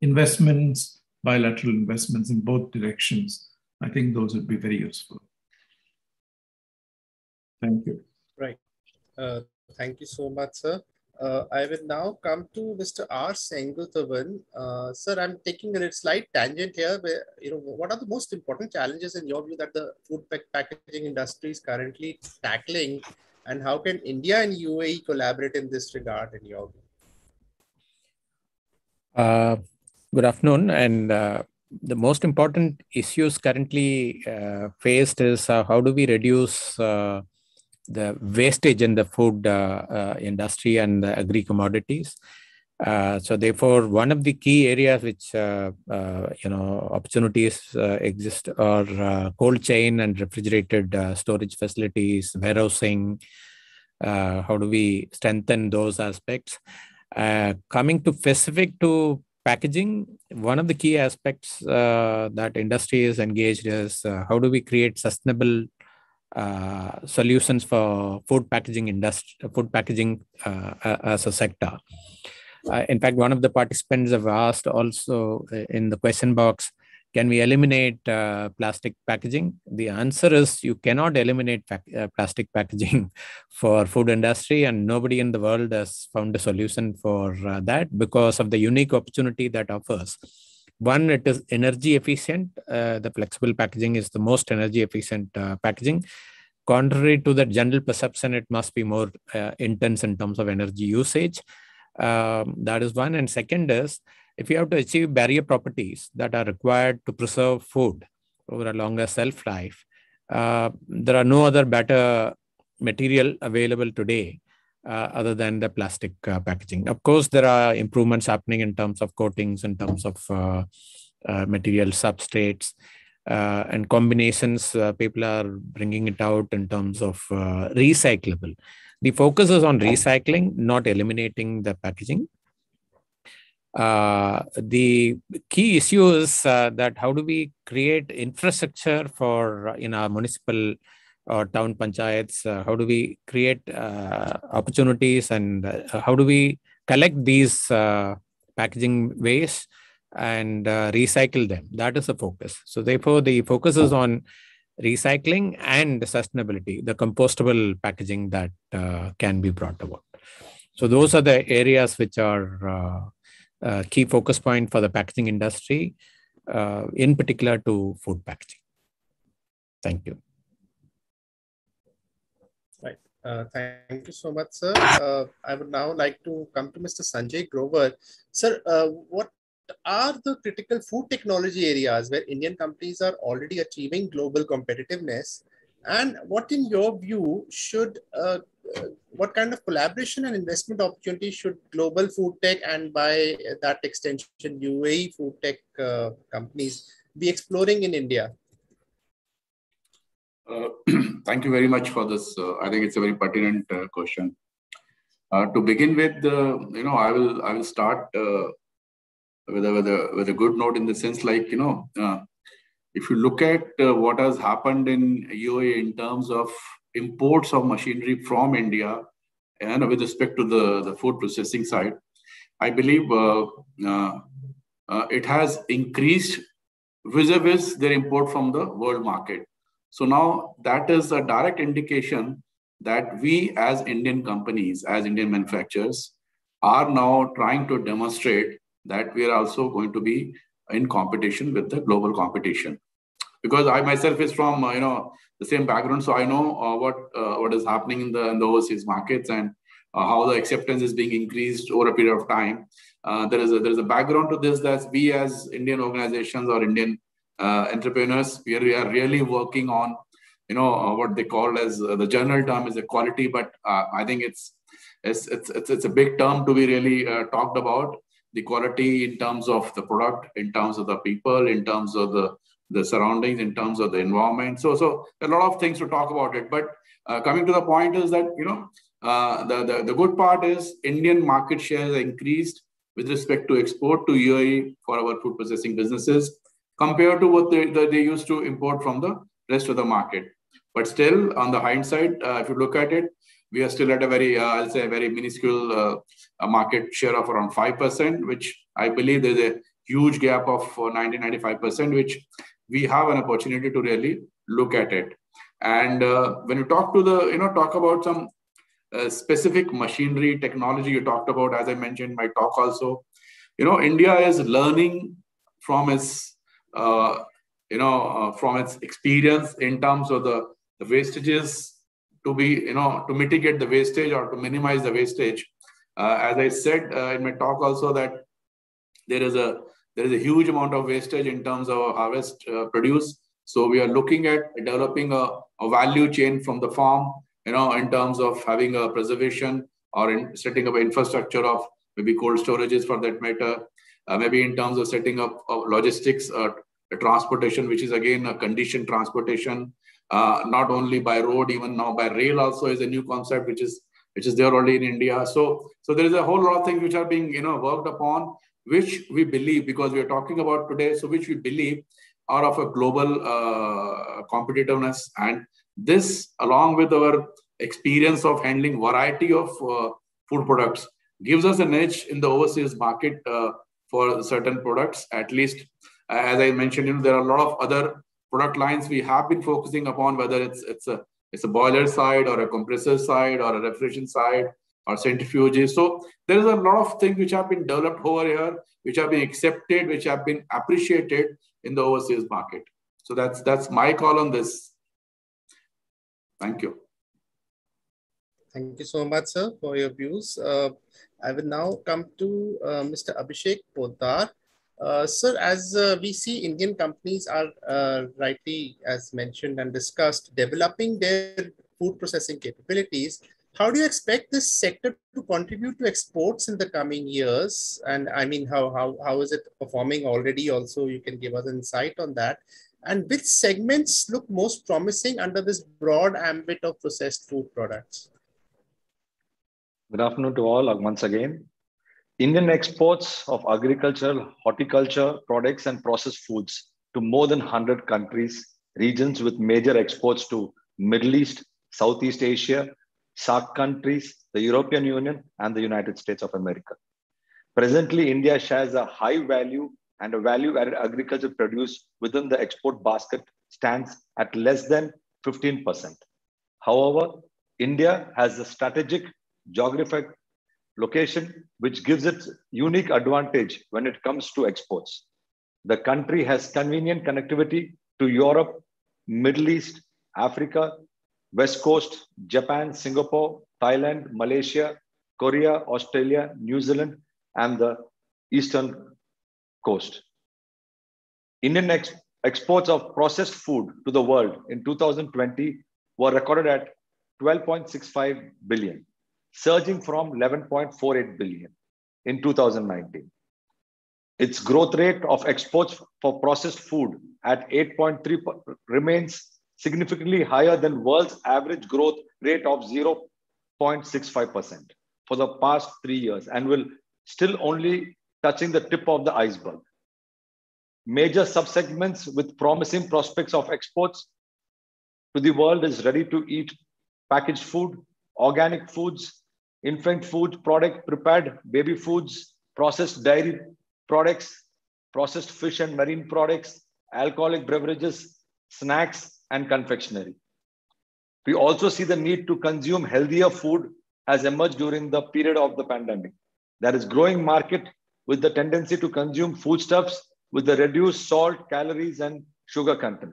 investments, bilateral investments in both directions. I think those would be very useful. Thank you. Right. Uh, thank you so much, sir. Uh, I will now come to Mr. R. Uh, sir, I'm taking a slight tangent here. Where, you know, what are the most important challenges in your view that the food packaging industry is currently tackling, and how can India and UAE collaborate in this regard, in your view? Uh, good afternoon, and uh, the most important issues currently uh, faced is uh, how do we reduce the wastage in the food uh, uh, industry and the agri commodities. Uh, so therefore, one of the key areas which you know opportunities exist are cold chain and refrigerated storage facilities, warehousing. how do we strengthen those aspects? coming to specific to packaging, one of the key aspects uh, that industry is engaged is uh, how do we create sustainable uh, solutions for food packaging industry, food packaging uh, as a sector. Uh, in fact, one of the participants have asked also in the question box, can we eliminate uh, plastic packaging? The answer is you cannot eliminate uh, plastic (laughs) packaging for food industry, and nobody in the world has found a solution for uh, that because of the unique opportunity that offers. One it is energy efficient uh, the flexible packaging is the most energy efficient uh, packaging. Contrary to the general perception it must be more uh, intense in terms of energy usage um, that is one and second is if you have to achieve barrier properties that are required to preserve food over a longer shelf life uh, there are no other better material available today uh, other than the plastic uh, packaging. Of course, there are improvements happening in terms of coatings, in terms of uh, material substrates. Uh, and combinations uh, people are bringing it out in terms of uh, recyclable the focus is on recycling not eliminating the packaging the key issue is that how do we create infrastructure for in our municipal or town panchayats? Uh, how do we create uh, opportunities and uh, how do we collect these packaging waste and recycle them? That is the focus. So therefore, the focus is on recycling and sustainability, the compostable packaging that can be brought about. So those are the areas which are uh, key focus point for the packaging industry, uh, in particular to food packaging. Thank you. Uh, thank you so much, sir. Uh, I would now like to come to Mr. Sanjay Grover. Sir, uh, what are the critical food technology areas where Indian companies are already achieving global competitiveness? And what, in your view, should uh, uh, what kind of collaboration and investment opportunities should global food tech and by that extension UAE food tech uh, companies be exploring in India? Uh, (clears throat) thank you very much for this. Uh, I think it's a very pertinent uh, question. to begin with, you know, I will I will start with a, with a with a good note in the sense like you know, if you look at what has happened in UAE in terms of imports of machinery from India and with respect to the, the food processing side, I believe uh, uh, uh, it has increased vis-a-vis their import from the world market. So now that is a direct indication that we as Indian companies, as Indian manufacturers, are now trying to demonstrate that we are also going to be in competition with the global competition. Because I myself is from uh, you know the same background, so I know uh, what uh, what is happening in the in the overseas markets and uh, how the acceptance is being increased over a period of time. Uh, there is a there is a background to this that we as Indian organizations or Indian uh, entrepreneurs we are, we are really working on you know what they call as the general term is equality, but I think it's, it's, it's, it's a big term to be really talked about the quality in terms of the product, in terms of the people, in terms of the, the surroundings, in terms of the environment. So, so a lot of things to talk about it. But uh, coming to the point is that, you know, uh, the, the, the good part is Indian market share has increased with respect to export to UAE for our food processing businesses compared to what they, they used to import from the rest of the market. But still, on the hindsight, uh, if you look at it, we are still at a very, uh, I'll say, a very minuscule uh, market share of around 5%, which I believe there's a huge gap of uh, 90, 95%, which we have an opportunity to really look at it. And uh, when you talk to the, you know, talk about some uh, specific machinery technology you talked about, as I mentioned my talk also, you know, India is learning from its, uh, you know, from its experience in terms of the, the wastages to be, you know, to mitigate the wastage or to minimize the wastage. Uh, as I said uh, in my talk also that there is a there is a huge amount of wastage in terms of harvest uh, produce. So we are looking at developing a, a value chain from the farm, you know, in terms of having a preservation or in setting up infrastructure of maybe cold storages for that matter, uh, maybe in terms of setting up uh, logistics, uh, transportation, which is again a conditioned transportation, uh, not only by road, even now by rail also is a new concept which is which is there already in India. So so there is a whole lot of things which are being you know worked upon, which we believe because we are talking about today, so which we believe are of a global uh, competitiveness, and this along with our experience of handling variety of uh, food products gives us an edge in the overseas market uh, for certain products at least as i mentioned you know there are a lot of other product lines we have been focusing upon, whether it's it's a it's a boiler side or a compressor side or a refrigeration side or centrifuges. So there is a lot of things which have been developed over here, which have been accepted, which have been appreciated in the overseas market. So that's that's my call on this. Thank you. Thank you so much, sir, for your views. Uh, I will now come to uh, Mr. Abhishek Poddar. Uh, sir, as uh, we see Indian companies are uh, rightly, as mentioned and discussed, developing their food processing capabilities, how do you expect this sector to contribute to exports in the coming years? And I mean, how, how, how is it performing already? Also, you can give us insight on that. And which segments look most promising under this broad ambit of processed food products? Good afternoon to all once again. Indian exports of agricultural, horticulture products and processed foods to more than 100 countries, regions with major exports to Middle East, Southeast Asia, SAARC countries, the European Union, and the United States of America. Presently, India shares a high value and a value added agriculture produce within the export basket stands at less than 15%. However, India has a strategic geographic location, which gives it unique advantage when it comes to exports. The country has convenient connectivity to Europe, Middle East, Africa, West Coast, Japan, Singapore, Thailand, Malaysia, Korea, Australia, New Zealand, and the Eastern Coast. Indian ex exports of processed food to the world in 2020 were recorded at 12.65 billion surging from 11.48 billion in 2019. Its growth rate of exports for processed food at 8.3 remains significantly higher than world's average growth rate of 0.65% for the past three years and will still only touching the tip of the iceberg. Major subsegments with promising prospects of exports to the world is ready to eat packaged food, organic foods, infant food product, prepared baby foods, processed dairy products, processed fish and marine products, alcoholic beverages, snacks, and confectionery. We also see the need to consume healthier food has emerged during the period of the pandemic. There is growing market with the tendency to consume foodstuffs with the reduced salt, calories, and sugar content.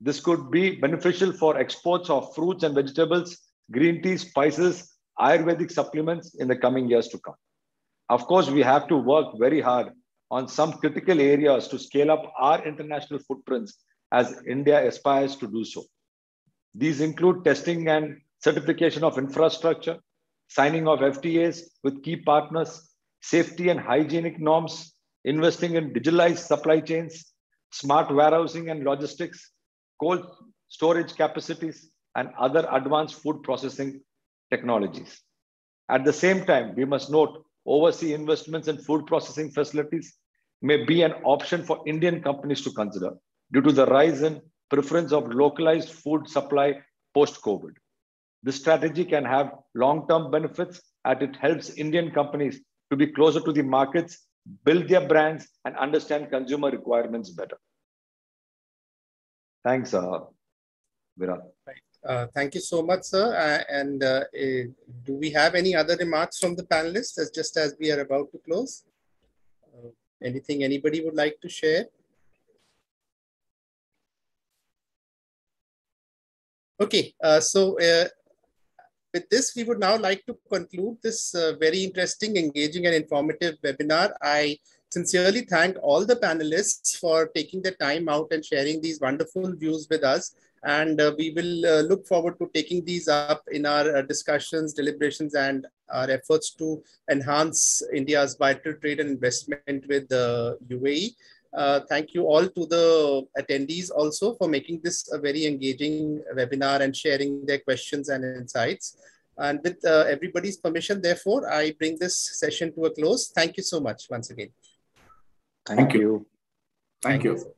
This could be beneficial for exports of fruits and vegetables, green tea, spices, Ayurvedic supplements in the coming years to come. Of course, we have to work very hard on some critical areas to scale up our international footprints as India aspires to do so. These include testing and certification of infrastructure, signing of FTAs with key partners, safety and hygienic norms, investing in digitalized supply chains, smart warehousing and logistics, cold storage capacities, and other advanced food processing technologies. At the same time, we must note overseas investments in food processing facilities may be an option for Indian companies to consider due to the rise in preference of localized food supply post-COVID. This strategy can have long-term benefits as it helps Indian companies to be closer to the markets, build their brands, and understand consumer requirements better. Thanks, uh, Virat. Uh, thank you so much, sir. Uh, and uh, do we have any other remarks from the panelists as just as we are about to close? Uh, anything anybody would like to share? Okay, uh, so with this, we would now like to conclude this very interesting, engaging, and informative webinar. I sincerely thank all the panelists for taking the time out and sharing these wonderful views with us. And uh, we will uh, look forward to taking these up in our uh, discussions, deliberations, and our efforts to enhance India's bilateral trade and investment with the UAE. Uh, thank you all to the attendees also for making this a very engaging webinar and sharing their questions and insights. And with uh, everybody's permission, therefore, I bring this session to a close. Thank you so much once again. Thank, Thank you. you. Thank, Thank you. you.